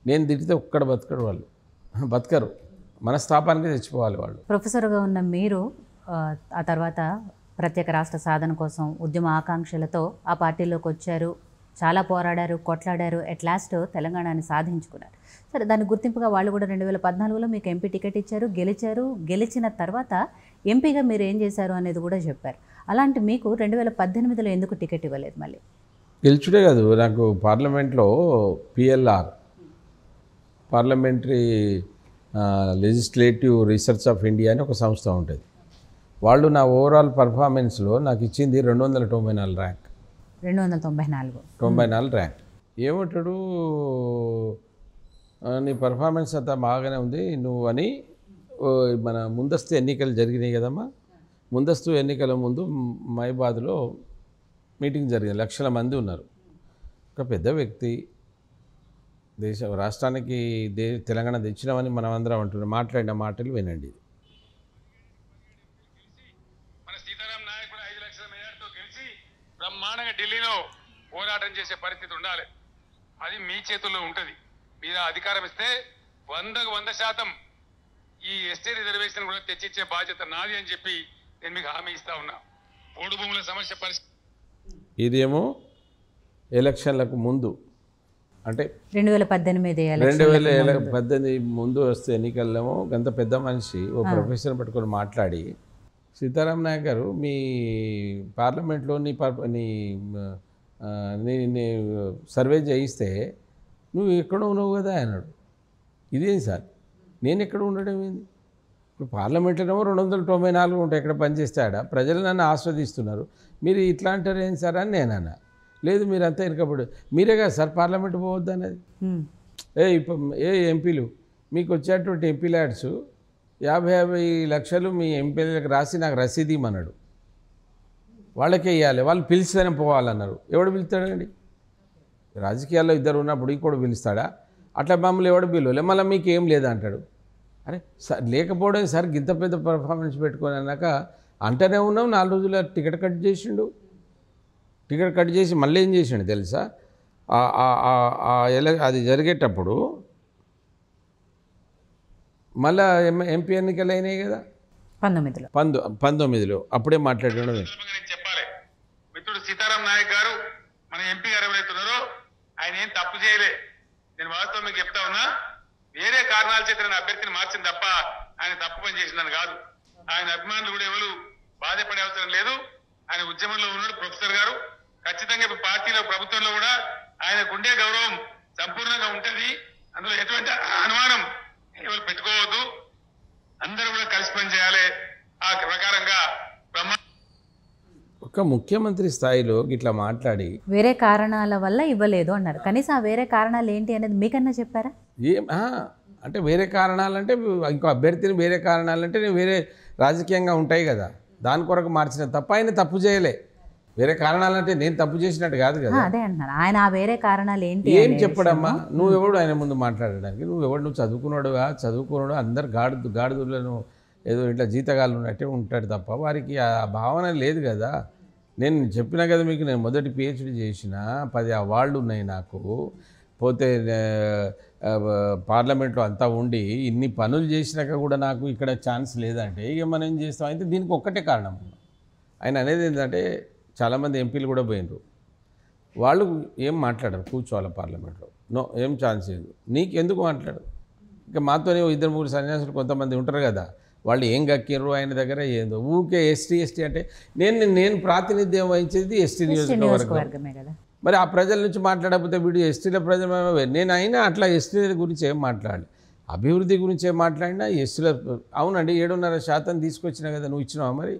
నేను తిట్టితే ఒక్కడ బతకడు వాళ్ళు. బతకరు. మనస్తాపానికి తెచ్చిపోవాలి వాళ్ళు. ప్రొఫెసర్గా ఉన్న మీరు ఆ, తర్వాత ప్రత్యేక రాష్ట్ర సాధన కోసం ఉద్యమ ఆకాంక్షలతో ఆ పార్టీలోకి వచ్చారు. చాలా పోరాడారు కొట్లాడారు. అట్ లాస్ట్ తెలంగాణని సాధించుకున్నారు. సరే దాని గుర్తింపుగా వాళ్ళు కూడా రెండు వేల పద్నాలుగులో మీకు ఎంపీ టికెట్ ఇచ్చారు గెలిచారు. గెలిచిన తర్వాత ఎంపీగా మీరు ఏం చేశారు అనేది కూడా చెప్పారు. అలాంటి మీకు రెండు వేల పద్దెనిమిదిలో ఎందుకు టికెట్ ఇవ్వలేదు మళ్ళీ? గెలుచుడే కాదు. నాకు పార్లమెంట్లో PLR parliamentary legislative research of India అని ఒక సంస్థ ఉంటుంది. వాళ్ళు నా ఓవరాల్ పర్ఫార్మెన్స్లో నాకు ఇచ్చింది రెండు వందల తొంభై నాలుగు ర్యాంక్. రెండు వందల తొంభై నాలుగు. తొంభై నాలుగు ర్యాంక్. ఏమంటాడు? నీ పర్ఫార్మెన్స్ అంతా బాగానే ఉంది నువ్వు అని మన ముందస్తు ఎన్నికలు జరిగినాయి కదమ్మా. ముందస్తు ఎన్నికల ముందు మైబాద్లో మీటింగ్ జరిగింది. లక్షల మంది ఉన్నారు. ఒక పెద్ద వ్యక్తి దేశ రాష్ట్రానికి దే తెలంగాణ తెచ్చినామని మనం అందరం అంటున్నాం. మాట్లాడిన మాటలు వినండి. మన సీతారాం ఐదు లక్షల బ్రహ్మాండంగా ఢిల్లీలో పోరాటం చేసే పరిస్థితి ఉండాలి. అది మీ చేతుల్లో ఉంటుంది. మీరు అధికారం ఇస్తే వందకు వంద శాతం ఈ ఎస్టీ రిజర్వేషన్ కూడా తెచ్చిచ్చే బాధ్యత నాది అని చెప్పి నేను మీకు హామీ ఇస్తా ఉన్నా. పోడు భూముల సమస్య పరిస్థితి ఇదేమో ఎలక్షన్లకు ముందు. అంటే రెండు వేల పద్దెనిమిది రెండు వేల పద్దెనిమిది ముందు. వస్తే ఎన్నికల్లేమో గంత పెద్ద మనిషి ఓ ప్రొఫెసర్ పట్టుకొని మాట్లాడి సీతారాం నాయక్ గారు మీ పార్లమెంట్లో నీ పర్ నీ ఆ, నీ నీ సర్వే చేయిస్తే నువ్వు ఎక్కడ ఉన్నావు కదా అన్నాడు. ఇదేం సార్? నేను ఎక్కడ ఉండడం ఏంది? ఇప్పుడు పార్లమెంట్లోనేమో రెండు వందల తొంభై నాలుగు ఉంటాయి ఎక్కడ పనిచేస్తాడా ప్రజలు నన్ను ఆస్వాదిస్తున్నారు. మీరు ఇట్లా అంటారు ఏం సార్ అని నేను అన్నా లేదు మీరంతా వెనకబడి. మీరే కదా సార్ పార్లమెంట్ పోవద్దు అనేది. ఏ ఇప్పుడు ఏ ఎంపీలు? మీకు వచ్చేటువంటి ఎంపీ ల్యాడ్స్ యాభై యాభై లక్షలు మీ ఎంపీలకు రాసి నాకు రసీదు ఇమ్మన్నాడు. వాళ్ళకే ఇవ్వాలి వాళ్ళు పిలిస్తేనే పోవాలన్నారు. ఎవడు పిలుస్తాడండి? రాజకీయాల్లో ఇద్దరు ఉన్నప్పుడు ఇంకోటి పిలుస్తాడా? అట్లా మమ్మల్ని ఎవడు పిలువలే? మళ్ళీ మీకు ఏం లేదంటాడు? అరే సార్ లేకపోవడం సార్ గింత పెద్ద పర్ఫార్మెన్స్ పెట్టుకొని అన్నాక అంటనే ఉన్నాం నాలుగు రోజుల టికెట్ కట్ చేసిండు. టికెట్ కట్ చేసి మళ్ళీ ఏం చేసిండు తెలుసా? ఆ- ఆ- ఆ- ఆ ఎల అది జరిగేటప్పుడు మళ్ళా ఎం- ఎంపీ ఎన్నికలు అయినాయి కదా? పంతొమ్మిదిలో. పంతొ పంతొమ్మిదిలో. అప్పుడే మాట్లాడడం చెప్పాలి. మిత్రుడు సీతారాం నాయక్ గారు మన ఎంపీ గారు ఎవరైతే ఉన్నారో ఆయన ఏం తప్పు చేయలే. నేను వాస్తవం మీకు చెప్తా ఉన్నా వేరే కారణాల చేత నేను అభ్యర్థిని మార్చింది తప్ప ఆయన తప్పు పని చేసిందని కాదు. ఆయన అభిమానులు కూడా ఎవరు బాధపడే అవసరం లేదు. ఆయన ఉద్యమంలో ఉన్నాడు ప్రొఫెసర్ గారు. ఖచ్చితంగా ఇప్పుడు పార్టీలో ప్రభుత్వంలో కూడా ఆయనకు ఉండే గౌరవం సంపూర్ణంగా ఉంటది. అందులో ఎటువంటి అనుమానం ఎవరు పెట్టుకోవద్దు. అందరూ కూడా కలిసి పనిచేయాలి ఆ ప్రకారంగా ఒక ముఖ్యమంత్రి స్థాయిలో ఇట్లా మాట్లాడి వేరే కారణాల వల్ల ఇవ్వలేదు అన్నారు. కనీసం ఆ వేరే కారణాలు ఏంటి అనేది మీకన్నా చెప్పారా? ఏం అంటే వేరే కారణాలంటే ఇంకో అభ్యర్థిని వేరే కారణాలంటే నేను వేరే రాజకీయంగా ఉంటాయి కదా. దాని కొరకు మార్చిన తప్ప ఆయన తప్పు చేయలే. వేరే కారణాలంటే నేను తప్పు చేసినట్టు కాదు కదా. అదే అంటున్నాను ఆయన ఆ వేరే కారణాలు ఏంటి ఏం చెప్పడమ్మా? నువ్వెవడు ఆయన ముందు మాట్లాడడానికి? నువ్వెవడు నువ్వు చదువుకున్నాడుగా చదువుకున్నాడు అందరు గాడిద గాడిదలను ఏదో ఇట్లా జీతగాళ్ళు ఉన్నట్టే ఉంటాడు తప్ప వారికి ఆ భావన లేదు కదా. నేను చెప్పినా కదా మీకు నేను మొదటి పిహెచ్డి చేసిన పది అవార్డులు ఉన్నాయి నాకు. పోతే పార్లమెంట్లో అంతా ఉండి ఇన్ని పనులు చేసినాక కూడా నాకు ఇక్కడ ఛాన్స్ లేదంటే ఇక మనం ఏం చేస్తాం? అయితే దీనికి ఒక్కటే కారణం. ఆయన అనేది ఏంటంటే చాలామంది ఎంపీలు కూడా పోయినరు. వాళ్ళు ఏం మాట్లాడరు కూర్చోవాలి పార్లమెంట్లో. నో ఏం ఛాన్స్ లేదు. నీకు ఎందుకు మాట్లాడరు ఇంకా మాతోనే ఇద్దరు ముగ్గురు సన్యాసులు కొంతమంది ఉంటారు కదా. వాళ్ళు ఏం గక్కిర్రు ఆయన దగ్గర ఏందో? ఊకే ఎస్టీ ఎస్టీ అంటే నేను నేను ప్రాతినిధ్యం వహించేది ఎస్టీ నియోజకవర్గం. మరి ఆ ప్రజల నుంచి మాట్లాడకపోతే వీడు ఎస్టీల ప్రజల నేను అయినా అట్లా ఎస్టీల గురించి ఏం మాట్లాడాలి. అభివృద్ధి గురించి ఏం మాట్లాడినా ఎస్టీల అవునండి ఏడున్నర శాతం తీసుకొచ్చినా కదా నువ్వు ఇచ్చినావా మరి?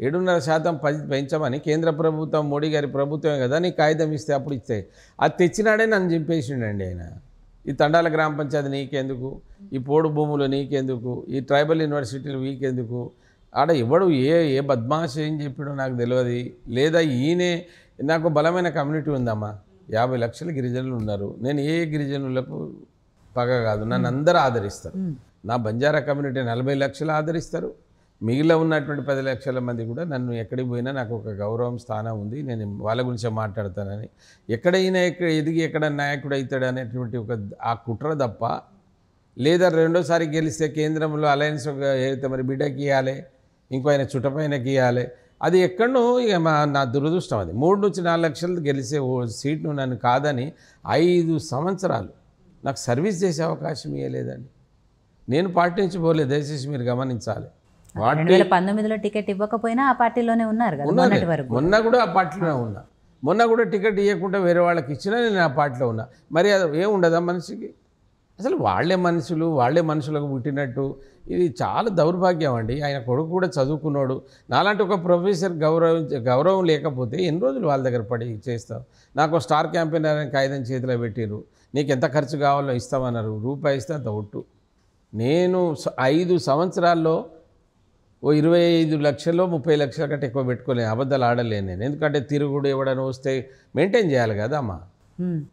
ఏడున్నర శాతం పెంచమని కేంద్ర ప్రభుత్వం మోడీ గారి ప్రభుత్వమే కదా నీ కాగితం ఇస్తే అప్పుడు ఇస్తే. అది తెచ్చినాడే నన్ను చింపేసిండండి ఆయన. ఈ తండాల గ్రామ పంచాయతీ నీకెందుకు? ఈ పోడు భూములు నీకెందుకు? ఈ ట్రైబల్ యూనివర్సిటీలు వీకెందుకు? ఆడ ఎవడు ఏ ఏ బద్మాష్ ఏం చెప్పాడో నాకు తెలియదు లేదా ఈయనే నాకు బలమైన కమ్యూనిటీ ఉందమ్మా. యాభై లక్షల గిరిజనులు ఉన్నారు. నేను ఏ గిరిజనులకు పగ కాదు నన్ను అందరూ ఆదరిస్తారు. నా బంజారా కమ్యూనిటీ నలభై లక్షలు ఆదరిస్తారు. మిగిలిన ఉన్నటువంటి పది లక్షల మంది కూడా నన్ను ఎక్కడికి పోయినా నాకు ఒక గౌరవం స్థానం ఉంది. నేను వాళ్ళ గురించే మాట్లాడతానని. ఎక్కడైనా ఎక్కడ ఎదిగి ఎక్కడ నాయకుడు అవుతాడు అనేటువంటి ఒక ఆ కుట్ర తప్ప లేదా రెండోసారి గెలిస్తే కేంద్రంలో అలయన్స్ అయితే మరి బిడ్డకి ఇవ్వాలి ఇంకో ఆయన చుట్టపైనకి ఇవ్వాలి అది ఎక్కడనో ఇక మా నా దురదృష్టం అది. మూడు నుంచి నాలుగు లక్షలు గెలిచే ఓ సీట్ను నన్ను కాదని ఐదు సంవత్సరాలు నాకు సర్వీస్ చేసే అవకాశం ఇవ్వలేదండి నేను పార్టీ నుంచి పోలేదు దయచేసి మీరు గమనించాలి. రెండు పంతొమ్మిదిలో టికెట్ ఇవ్వకపోయినా ఆ పార్టీలోనే ఉన్నారు మొన్న కూడా ఆ పార్టీలో ఉన్నా. మొన్న కూడా టికెట్ ఇవ్వకుండా వేరే వాళ్ళకి ఇచ్చినా నేను ఆ పార్టీలో ఉన్నా. మరి అది ఏం ఉండదా మనిషికి? అసలు వాళ్ళే మనుషులు వాళ్ళే మనుషులకు పుట్టినట్టు ఇది చాలా దౌర్భాగ్యం అండి. ఆయన కొడుకు కూడా చదువుకున్నాడు. నాలాంటి ఒక ప్రొఫెసర్ గౌరవం గౌరవం లేకపోతే ఎన్ని రోజులు వాళ్ళ దగ్గర పడి చేస్తావు? నాకు స్టార్ క్యాంపెయినర్ అని కాగితం చేతిలో పెట్టిరు నీకు ఎంత ఖర్చు కావాలో ఇస్తామన్నారు. రూపాయి ఇస్తే అంత ఒట్టు. నేను ఐదు సంవత్సరాల్లో ఓ ఇరవై ఐదు లక్షల్లో ముప్పై లక్షల కంటే ఎక్కువ పెట్టుకోలేను. అబద్ధాలు ఆడలేను నేను. ఎందుకంటే తిరుగుడు ఎవడైనా వస్తే మెయింటైన్ చేయాలి కదా అమ్మా.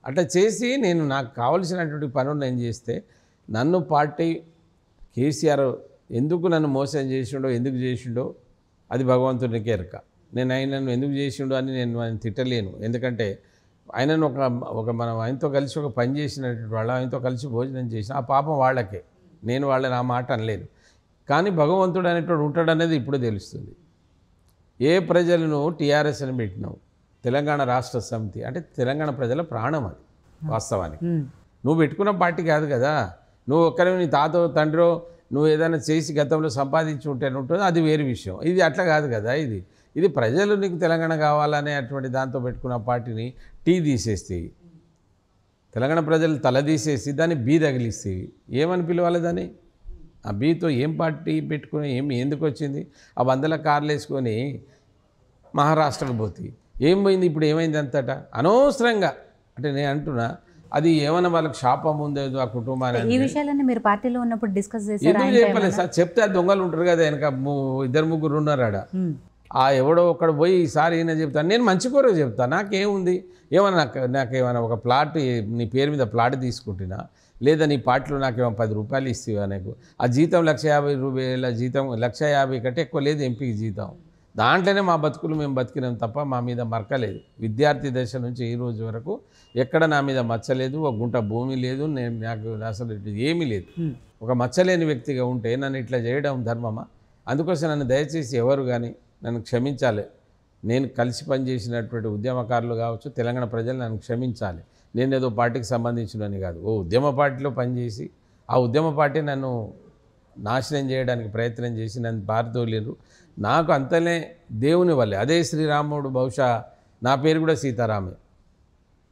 అట్లా చేసి నేను నాకు కావలసినటువంటి పనులు నేను చేస్తే నన్ను పార్టీ కేసీఆర్ ఎందుకు నన్ను మోసం చేసిండో ఎందుకు చేసిండో అది భగవంతునికి ఎరక. నేను ఆయనను ఎందుకు చేసిండో అని నేను ఆయన తిట్టలేను. ఎందుకంటే ఆయనను ఒక ఒక మనం ఆయనతో కలిసి ఒక పని చేసినటువంటి వాళ్ళు ఆయనతో కలిసి భోజనం చేసిన ఆ పాపం వాళ్ళకే. నేను వాళ్ళని ఆ మాట అనలేను. కానీ భగవంతుడు అనేటోడు ఉంటాడు అనేది ఇప్పుడు తెలుస్తుంది. ఏ ప్రజలను టీఆర్ఎస్ అని పెట్టినావు? తెలంగాణ రాష్ట్ర సమితి. అంటే తెలంగాణ ప్రజల ప్రాణం అది వాస్తవానికి. నువ్వు పెట్టుకున్న పార్టీ కాదు కదా? నువ్వు ఒక్కరి నీ తాతో తండ్రో నువ్వు ఏదైనా చేసి గతంలో సంపాదించి ఉంటే ఉంటుంది అది వేరే విషయం. ఇది అట్లా కాదు కదా ఇది. ఇది ప్రజలు నీకు తెలంగాణ కావాలనే అటువంటి దాంతో పెట్టుకున్న పార్టీని టీ తీసేస్తే తెలంగాణ ప్రజలు తల తీసేసి దాన్ని బీ తగిలిస్తే ఏమని పిలవాలి దాన్ని? ఆ బీతో ఏం పార్టీ పెట్టుకుని ఏం ఎందుకు వచ్చింది? ఆ వందల కార్లు వేసుకొని మహారాష్ట్రకు పోతే ఏం పోయింది? ఇప్పుడు ఏమైంది అంతటా? అనవసరంగా. అంటే నేను అంటున్నా అది ఏమైనా వాళ్ళకి శాపం ఉందో ఆ కుటుంబాన్ని ఈ విషయాలన్నీ మీరు పార్టీలో ఉన్నప్పుడు డిస్కస్ ఎందుకు చెప్పలేదు సార్ చెప్తే ఆ దొంగలు ఉంటారు కదా వెనక ఇద్దరు ముగ్గురు ఉన్నారు ఆడ. ఆ ఎవడో ఒక్కడ పోయి ఈసారి ఈయన చెప్తాను నేను మంచి కొరకు చెప్తాను నాకేముంది? ఏమన్నా నాకు నాకేమైనా ఒక ప్లాట్ నీ పేరు మీద ప్లాట్ తీసుకుంటున్నా? లేదా నీ పార్టీలో నాకేమైనా పది రూపాయలు ఇస్తావా నాకు? ఆ జీతం లక్ష యాభై రూపాయల జీతం లక్ష యాభై కంటే ఎక్కువ లేదు ఎంపీకి జీతం. దాంట్లోనే మా బతుకులు మేము బతికినాం తప్ప మా మీద మరకలేదు విద్యార్థి దశ నుంచి ఈ రోజు వరకు ఎక్కడ నా మీద మచ్చలేదు ఒక గుంట భూమి లేదు నేను నాకు అసలు ఏమీ లేదు. ఒక మచ్చలేని వ్యక్తిగా ఉంటే నన్ను ఇట్లా చేయడం ధర్మమా? అందుకోసం నన్ను దయచేసి ఎవరు కానీ నన్ను క్షమించాలి. నేను కలిసి పనిచేసినటువంటి ఉద్యమకారులు కావచ్చు తెలంగాణ ప్రజలు నన్ను క్షమించాలి. నేను ఏదో పార్టీకి సంబంధించినని కాదు. ఓ ఉద్యమ పార్టీలో పనిచేసి ఆ ఉద్యమ పార్టీ నన్ను నాశనం చేయడానికి ప్రయత్నం చేసి నన్ను పారితోలేరు నాకు అంతనే దేవుని వల్లే. అదే శ్రీరాముడు బహుశా నా పేరు కూడా సీతారామే.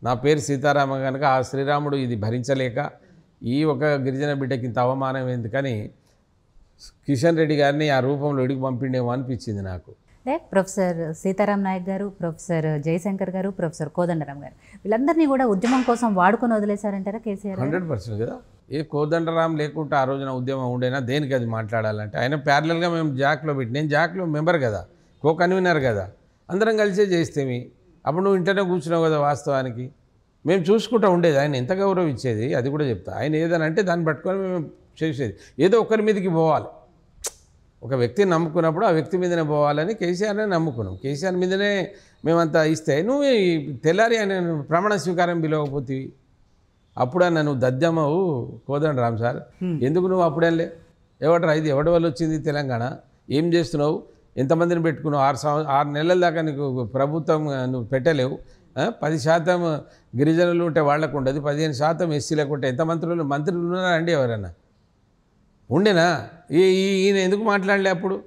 నా పేరు సీతారామ కనుక ఆ శ్రీరాముడు ఇది భరించలేక ఈ ఒక గిరిజన బిడ్డకి ఇంత అవమానం ఎందుకని కిషన్ రెడ్డి గారిని ఆ రూపంలో ఇడికి పంపిండేమో అనిపించింది నాకు. అంటే ప్రొఫెసర్ సీతారాం నాయక్ గారు ప్రొఫెసర్ జయశంకర్ గారు ప్రొఫెసర్ కోదండరాం గారు. వీళ్ళందరినీ కూడా ఉద్యమం కోసం వాడుకొని వదిలేశారంటారా కేసీఆర్ హండ్రెడ్ పర్సెంట్ కదా. ఏ కోదండరాం లేకుంటే ఆ రోజున ఉద్యమం ఉండేనా? దేనికి అది మాట్లాడాలంటే? ఆయన ప్యారలల్గా మేము జాక్లో పెట్టి నేను జాక్లో మెంబర్ కదా కో కన్వీనర్ కదా. అందరం కలిసే చేస్తేమి? అప్పుడు నువ్వు ఇంటనే కూర్చున్నావు కదా వాస్తవానికి. మేము చూసుకుంటూ ఉండేది. ఆయన ఎంత గౌరవం ఇచ్చేది? అది కూడా చెప్తా. ఆయన ఏదని అంటే దాన్ని పట్టుకొని మేము చేసేది. ఏదో ఒకరి మీదకి పోవాలి. ఒక వ్యక్తిని నమ్ముకున్నప్పుడు ఆ వ్యక్తి మీదనే పోవాలని కేసీఆర్నే నమ్ముకున్నాం. కేసీఆర్ మీదనే మేమంతా ఇస్తే నువ్వు తెల్లారి ఆయన ప్రమాణ స్వీకారం పిలవకపోతే అప్పుడే నన్ను దద్యమవు కోదండ రామ్ సార్. ఎందుకు నువ్వు అప్పుడేలే ఎవడరా ఇది? ఎవడి వల్ల వచ్చింది తెలంగాణ? ఏం చేస్తున్నావు? ఎంతమందిని పెట్టుకున్నావు? ఆరు సంవ ఆరు నెలల దాకా నీకు ప్రభుత్వం నువ్వు పెట్టలేవు. పది శాతం గిరిజనులు ఉంటే వాళ్ళకు ఉండదు పదిహేను శాతం ఎస్సీలకు ఉంటే ఎంత మంత్రులు మంత్రులు ఉన్నారా అండి ఎవరన్నా? ఉండేనా? ఈయన ఎందుకు మాట్లాడలే అప్పుడు?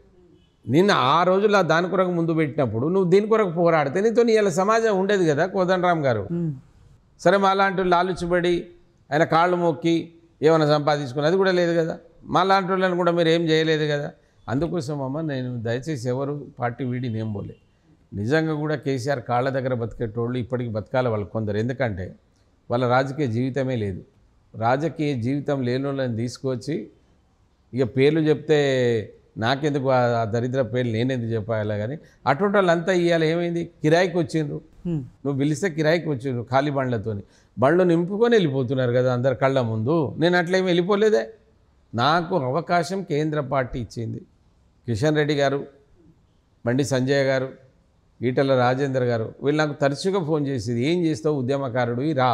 నిన్న ఆ రోజుల్లో దాని కొరకు ముందు పెట్టినప్పుడు నువ్వు దీని కొరకు పోరాడితే నీతో ఇలా సమాజం ఉండేది కదా కోదండరామ్ గారు. సరే మా లాంటి వాళ్ళు లాలుచిబడి ఆయన కాళ్ళు మొక్కి ఏమైనా సంపాదించుకుని అది కూడా లేదు కదా. మా లాంటి వాళ్ళని కూడా మీరు ఏం చేయలేదు కదా. అందుకోసం అమ్మ నేను దయచేసి ఎవరు పార్టీ వీడి నేను పోలే. నిజంగా కూడా కేసీఆర్ కాళ్ళ దగ్గర బతికేటోళ్ళు ఇప్పటికి బతకాలి వాళ్ళు కొందరు. ఎందుకంటే వాళ్ళ రాజకీయ జీవితమే లేదు. రాజకీయ జీవితం లేని వాళ్ళని తీసుకొచ్చి ఇక పేర్లు చెప్తే నాకెందుకు ఆ దరిద్ర పేర్లు నేనెందుకు చెప్పాలి కానీ అటువంటి వాళ్ళంతా ఇవాళ ఏమైంది? కిరాయికి వచ్చిండ్రు. నువ్వు పిలిస్తే కిరాయికి వచ్చిండ్రు ఖాళీ బండ్లతోని. బండ్లు నింపుకొని వెళ్ళిపోతున్నారు కదా అందరి కళ్ళ ముందు. నేను అట్లేమి వెళ్ళిపోలేదే. నాకు అవకాశం కేంద్ర పార్టీ ఇచ్చింది. కిషన్ రెడ్డి గారు బండి సంజయ్ గారు ఈటల రాజేందర్ గారు వీళ్ళు నాకు తరచుగా ఫోన్ చేసేది ఏం చేస్తావు ఉద్యమకారుడు రా.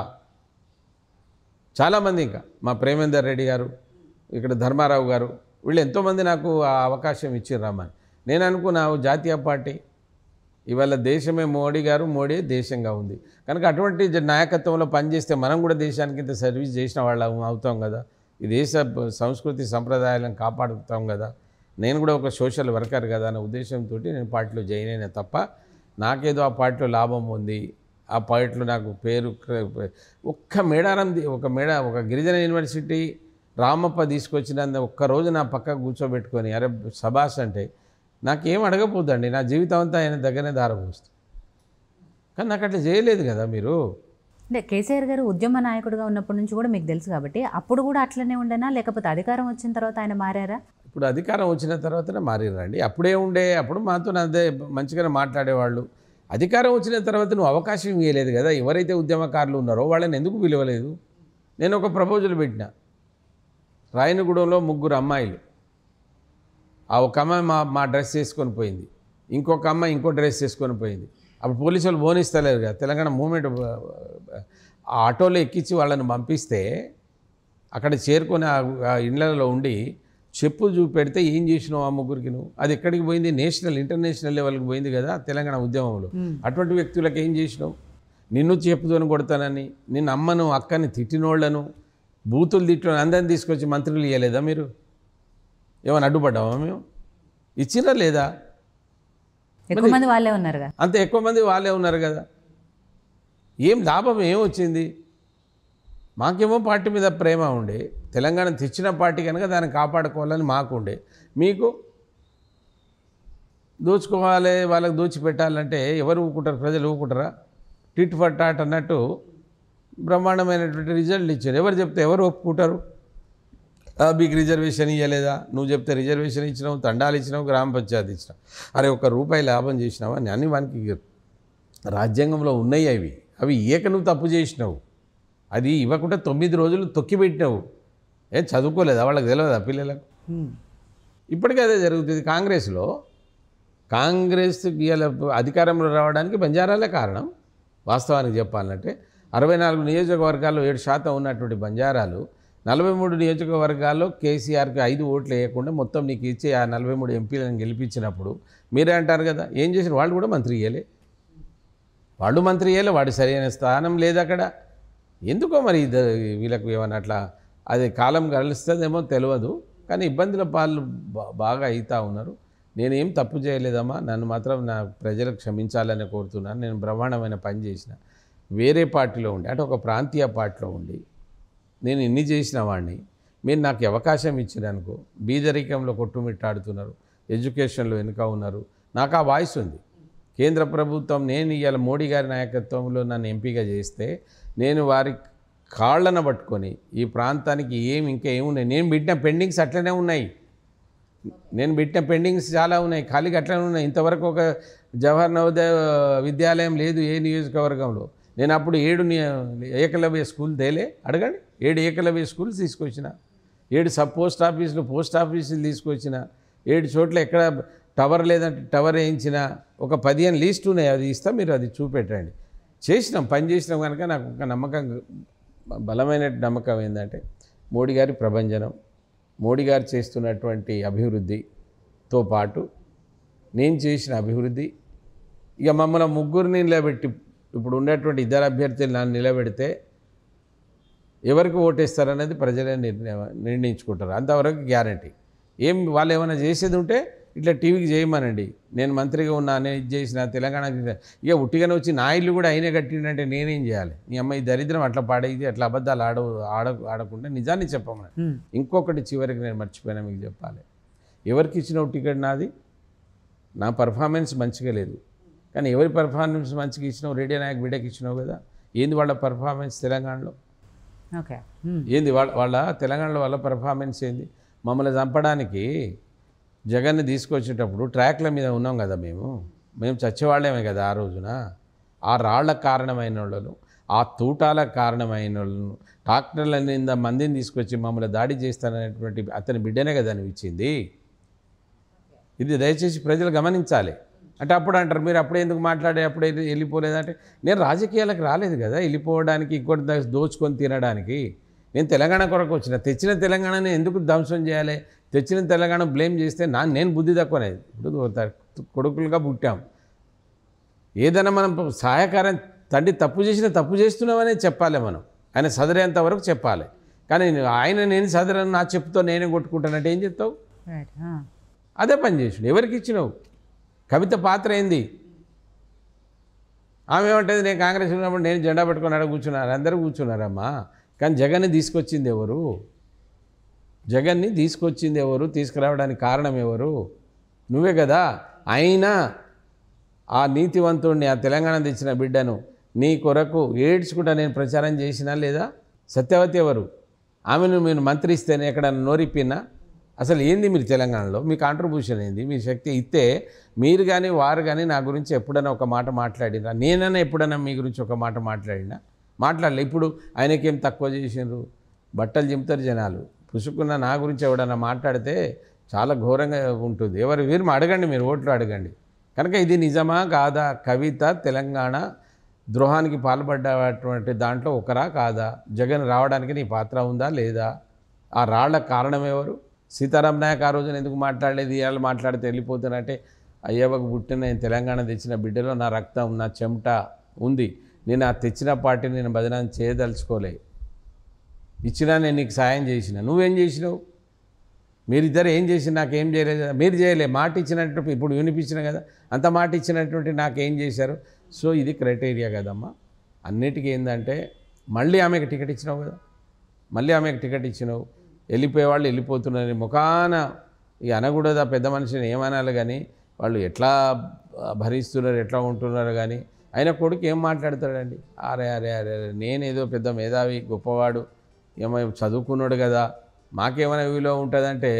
చాలామంది ఇంకా. మా ప్రేమేందర్ రెడ్డి గారు ఇక్కడ ధర్మారావు గారు వీళ్ళు ఎంతోమంది నాకు ఆ అవకాశం ఇచ్చారు రమ్మని. నేను అనుకున్నా జాతీయ పార్టీ ఇవాళ దేశమే మోడీ గారు మోడీ దేశంగా ఉంది. కనుక అటువంటి జ- నాయకత్వంలో పనిచేస్తే మనం కూడా దేశానికి ఇంత సర్వీస్ చేసిన వాళ్ళం అవుతాం కదా. ఈ దేశ సంస్కృతి సంప్రదాయాలను కాపాడుతాం కదా. నేను కూడా ఒక సోషల్ వర్కర్ కదా అనే ఉద్దేశంతో నేను పార్టీలో జాయిన్ అయినా తప్ప నాకేదో ఆ పార్టీలో లాభం ఉంది. ఆ పార్టీలో నాకు పేరు ఒక్క మేడారం ఒక మేడ ఒక గిరిజన యూనివర్సిటీ రామప్ప తీసుకొచ్చినంత ఒక్కరోజు నా పక్క కూర్చోబెట్టుకొని అరే సభాష్ అంటే నాకేం అడగపోద్దండి నా జీవితం అంతా ఆయన దగ్గరనే దారపోస్తుంది కానీ నాకు అట్లా చేయలేదు కదా మీరు. అంటే కేసీఆర్ గారు ఉద్యమ నాయకుడిగా ఉన్నప్పటి నుంచి కూడా మీకు తెలుసు కాబట్టి అప్పుడు కూడా అట్లనే ఉండేనా? లేకపోతే అధికారం వచ్చిన తర్వాత ఆయన మారారా? ఇప్పుడు అధికారం వచ్చిన తర్వాతనే మారిరండి అప్పుడే ఉండే అప్పుడు మాతో అదే మంచిగానే మాట్లాడేవాళ్ళు. అధికారం వచ్చిన తర్వాత నువ్వు అవకాశం ఇవ్వలేదు కదా. ఎవరైతే ఉద్యమకారులు ఉన్నారో వాళ్ళని ఎందుకు పిలవలేదు? నేను ఒక ప్రపోజల్ పెట్టిన. రాయనగూడెంలో ముగ్గురు అమ్మాయిలు. ఆ ఒక అమ్మాయి మా మా డ్రెస్ వేసుకొని పోయింది. ఇంకొక అమ్మాయి ఇంకో డ్రెస్ వేసుకొని పోయింది. అప్పుడు పోలీసు వాళ్ళు బోనిస్తలేరు కదా. తెలంగాణ మూమెంట్ ఆ ఆటోలో ఎక్కించి వాళ్ళని పంపిస్తే అక్కడ చేరుకొని ఆ ఇళ్ళలో ఉండి చెప్పు చూపెడితే ఏం చేసినావు ఆ ముగ్గురికి నువ్వు? అది ఎక్కడికి పోయింది? నేషనల్ ఇంటర్నేషనల్ లెవెల్కి పోయింది కదా తెలంగాణ ఉద్యమంలో. అటువంటి వ్యక్తులకు ఏం చేసినావు? నిన్ను చెప్పుతోని కొడతానని నిన్ను అమ్మను అక్కని తిట్టినోళ్ళను బూతులు తిట్టిన అందరిని తీసుకొచ్చి మంత్రులు ఇవ్వలేదా మీరు? ఏమైనా అడ్డుపడ్డామా మేము? ఇచ్చినా లేదా? ఎక్కువ మంది వాళ్ళే ఉన్నారుగా అంత ఎక్కువ మంది వాళ్ళే ఉన్నారు కదా. ఏం లాభం ఏం వచ్చింది? మాకేమో పార్టీ మీద ప్రేమ ఉండే. తెలంగాణ తెచ్చిన పార్టీ కనుక దాన్ని కాపాడుకోవాలని మాకు ఉండే. మీకు? దోచుకోవాలి వాళ్ళకి దోచిపెట్టాలంటే ఎవరు ఊకుంటారు ప్రజలు ఊకుంటారా టిట్ ఫర్ టాట్ అన్నట్టు బ్రహ్మాండమైనటువంటి రిజల్ట్ ఇచ్చారు. ఎవరు చెప్తే ఎవరు ఒప్పుకుంటారు? మీకు రిజర్వేషన్ ఇవ్వలేదా నువ్వు చెప్తే రిజర్వేషన్ ఇచ్చినావు తండాలు ఇచ్చినావు గ్రామ పంచాయతీ ఇచ్చినావు. అరే ఒక రూపాయి లాభం చేసినావా? అని అన్ని వానికి రాజ్యాంగంలో ఉన్నాయి అవి. అవి ఏక నువ్వు తప్పు చేసినావు. అది ఇవ్వకుండా తొమ్మిది రోజులు తొక్కిపెట్టినావు ఏం చదువుకోలేదా? వాళ్ళకి తెలియదా పిల్లలకు. ఇప్పటికీ అదే జరుగుతుంది. కాంగ్రెస్లో కాంగ్రెస్ అధికారంలో రావడానికి బంజారాలే కారణం. వాస్తవానికి చెప్పాలంటే అరవై నాలుగు నియోజకవర్గాల్లో ఏడు శాతం ఉన్నటువంటి బంజారాలు నలభై మూడు నియోజకవర్గాల్లో కేసీఆర్కి ఐదు ఓట్లు వేయకుండా మొత్తం నీకు ఇచ్చే ఆ నలభై మూడు ఎంపీలను గెలిపించినప్పుడు మీరే అంటారు కదా ఏం చేసిన వాళ్ళు కూడా మంత్రి ఇయ్యలే వాళ్ళు మంత్రి ఇయ్యలే వాడు సరైన స్థానం లేదు అక్కడ. ఎందుకో మరి వీళ్ళకు ఏమన్నా అట్లా అది కాలం గడుస్తుందేమో తెలియదు కానీ ఇబ్బందుల పాలు బాగా అవుతా ఉన్నారు. నేనేం తప్పు చేయలేదమ్మా నన్ను మాత్రం నా ప్రజలకు క్షమించాలని కోరుతున్నాను. నేను బ్రహ్మాండమైన పని చేసిన. వేరే పార్టీలో ఉండి అంటే ఒక ప్రాంతీయ పార్టీలో ఉండి నేను ఇన్ని చేసిన వాడిని మీరు నాకు అవకాశం ఇచ్చిరనుకో బీదరికంలో కొట్టుమిట్టాడుతున్నారు ఎడ్యుకేషన్లో వెనుక ఉన్నారు నాకు ఆ వాయిస్ ఉంది. కేంద్ర ప్రభుత్వం నేను ఇవాళ మోడీ గారి నాయకత్వంలో నన్ను ఎంపీగా చేస్తే నేను వారి కాళ్ళను పట్టుకొని ఈ ప్రాంతానికి ఏం ఇంకా ఏమున్నాయి నేను పెట్టిన పెండింగ్స్ అట్లనే ఉన్నాయి. నేను పెట్టిన పెండింగ్స్ చాలా ఉన్నాయి. ఖాళీగా అట్లనే ఉన్నాయి. ఇంతవరకు ఒక జవహర్ నవోదయ విద్యాలయం లేదు ఏ నియోజకవర్గంలో. నేను అప్పుడు ఏడు ఏకలవ్య స్కూల్ తేలే. అడగండి. ఏడు ఏకలవ్య స్కూల్ తీసుకొచ్చిన. ఏడు సబ్ పోస్ట్ ఆఫీసులు పోస్ట్ ఆఫీసులు తీసుకొచ్చిన. ఏడు చోట్ల ఎక్కడ టవర్ లేదంటే టవర్ వేయించిన. ఒక పదిహేను లీస్ట్ ఉన్నాయి. అది ఇస్తా మీరు అది చూపెట్టండి. చేసినాం పని చేసినాం కనుక నాకు ఒక నమ్మకం బలమైన నమ్మకం ఏంటంటే మోడీ గారి ప్రభంజనం మోడీ గారు చేస్తున్నటువంటి అభివృద్ధితో పాటు నేను చేసిన అభివృద్ధి ఇక మమ్మల్ని ముగ్గురిని నిలబెట్టి ఇప్పుడు ఉన్నటువంటి ఇద్దరు అభ్యర్థులు నన్ను నిలబెడితే ఎవరికి ఓటేస్తారనేది ప్రజలే నిర్ణయం నిర్ణయించుకుంటారు. అంతవరకు గ్యారంటీ. ఏం వాళ్ళు ఏమైనా చేసేది ఉంటే ఇట్లా టీవీకి చేయమనండి. నేను మంత్రిగా ఉన్నా నేను ఇది చేసిన తెలంగాణకి ఇది- ఇక ఉట్టిగానే వచ్చి నా ఇల్లు కూడా అయినే కట్టిండంటే నేనేం చేయాలి? నీ అమ్మాయి దరిద్రం అట్లా పాడేది అట్లా అబద్ధాలు ఆడ ఆడ ఆడకుండా నిజాన్ని చెప్పమని. ఇంకొకటి చివరికి నేను మర్చిపోయినా మీకు చెప్పాలి. ఎవరికి ఇచ్చినావు టికెట్ నాది? నా పర్ఫార్మెన్స్ మంచిగా లేదు. కానీ ఎవరి పర్ఫార్మెన్స్ మంచిగా ఇచ్చినావు? రేడియో నాయక్ బిడ్డకి ఇచ్చినావు కదా? ఏంది వాళ్ళ పర్ఫార్మెన్స్ తెలంగాణలో? ఓకే. ఏంది వాళ్ళ వాళ్ళ తెలంగాణలో వాళ్ళ పర్ఫార్మెన్స్ ఏంది? మమ్మల్ని చంపడానికి జగన్ని తీసుకొచ్చేటప్పుడు ట్రాక్ల మీద ఉన్నాం కదా మేము? మేము చచ్చేవాళ్ళమే కదా ఆ రోజున? ఆ రాళ్ళకు కారణమైన వాళ్ళను ఆ తూటాలకు కారణమైన వాళ్ళను ట్రాక్టర్ల నింద మందిని తీసుకొచ్చి మమ్మల్ని దాడి చేస్తాననేటువంటి అతని బిడ్డనే కదా ఇచ్చింది? ఇది దయచేసి ప్రజలు గమనించాలి. అంటే అప్పుడు అంటారు మీరు అప్పుడే ఎందుకు మాట్లాడే అప్పుడే వెళ్ళిపోలేదంటే నేను రాజకీయాలకు రాలేదు కదా వెళ్ళిపోవడానికి ఇంకోటి దోచుకొని తినడానికి. నేను తెలంగాణ కొరకు వచ్చిన తెచ్చిన తెలంగాణని ఎందుకు ధ్వంసం చేయాలి? తెచ్చిన తెలంగాణ బ్లేమ్ చేస్తే నా నేను బుద్ధి తక్కువనేది ఇప్పుడు కొడుకులుగా పుట్టాం. ఏదైనా మనం సహాయకారం తండ్రి తప్పు చేసిన తప్పు చేస్తున్నామనే చెప్పాలి మనం. ఆయన సదరేంత వరకు చెప్పాలి. కానీ ఆయన నేను సదరని నా చెప్పుతో నేనే కొట్టుకుంటానంటే ఏం చెప్తావు. అదే పని చేసిండు. ఎవరికి ఇచ్చినావు? కవిత పాత్ర ఏంది? ఆమె ఏమంటుంది? నేను కాంగ్రెస్ ఉన్నప్పుడు నేను జెండా పెట్టుకొని అడగ కూర్చున్నారు. అందరూ కూర్చున్నారమ్మా. కానీ జగన్ని తీసుకొచ్చింది ఎవరు? జగన్ని తీసుకొచ్చింది ఎవరు? తీసుకురావడానికి కారణం ఎవరు? నువ్వే కదా. అయినా ఆ నీతివంతుడిని ఆ తెలంగాణ తెచ్చిన బిడ్డను నీ కొరకు ఏడ్చుకుంటా నేను ప్రచారం చేసినా లేదా? సత్యవతి ఎవరు? ఆమెను మీరు మంత్రి ఇస్తేనే ఎక్కడ నోరిప్పినా? అసలు ఏంది మీరు తెలంగాణలో? మీ కాంట్రిబ్యూషన్ ఏంది? మీ శక్తి ఇస్తే మీరు కానీ వారు కానీ నా గురించి ఎప్పుడైనా ఒక మాట మాట్లాడినా నేనైనా ఎప్పుడైనా మీ గురించి ఒక మాట మాట్లాడినా? మాట్లాడలే. ఇప్పుడు ఆయనకేం తక్కువ చేసిండ్రు? బట్టలు చెబుతారు జనాలు. పుసుకున్న నా గురించి ఎవడన్నా మాట్లాడితే చాలా ఘోరంగా ఉంటుంది. ఎవరు వీరు అడగండి మీరు ఓట్లు అడగండి. కనుక ఇది నిజమా కాదా? కవిత తెలంగాణ ద్రోహానికి పాల్పడ్డటువంటి దాంట్లో ఒకరా కాదా? జగన్ రావడానికి నీ పాత్ర ఉందా లేదా? ఆ రాళ్ళ కారణం ఎవరు? సీతారాం నాయక్ ఆ రోజున ఎందుకు మాట్లాడలేదు? ఇవాళ మాట్లాడితే వెళ్ళిపోతానంటే అయ్యవకు పుట్టిన నేను తెలంగాణ తెచ్చిన బిడ్డలో నా రక్తం నా చెమట ఉంది. నేను ఆ తెచ్చిన పార్టీని నేను బదనాన్ని చేయదలుచుకోలే. ఇచ్చినా నేను నీకు సాయం చేసిన. నువ్వేం చేసినావు? మీరిద్దరు ఏం చేసి నాకేం చేయలేదు మీరు చేయలే. మాట ఇచ్చినట్టు ఇప్పుడు వినిపించిన కదా. అంత మాట ఇచ్చినటువంటి నాకేం చేశారు? సో ఇది క్రైటీరియా కదమ్మా. అన్నిటికీ ఏంటంటే మళ్ళీ ఆమెకు టికెట్ ఇచ్చినావు కదా. మళ్ళీ ఆమెకు టికెట్ ఇచ్చినావు. వెళ్ళిపోయే వాళ్ళు వెళ్ళిపోతున్నారు. ముఖాన ఈ అనకూడదు ఆ పెద్ద మనిషిని ఏమనాలి కానీ వాళ్ళు ఎట్లా భరిస్తున్నారు ఎట్లా ఉంటున్నారు కానీ ఆయన కొడుకు ఏం మాట్లాడతాడండి? అరే అరే అరే అరే నేనేదో పెద్ద మేధావి గొప్పవాడు ఏమో చదువుకున్నాడు కదా మాకేమైనా విలువ ఉంటుందంటే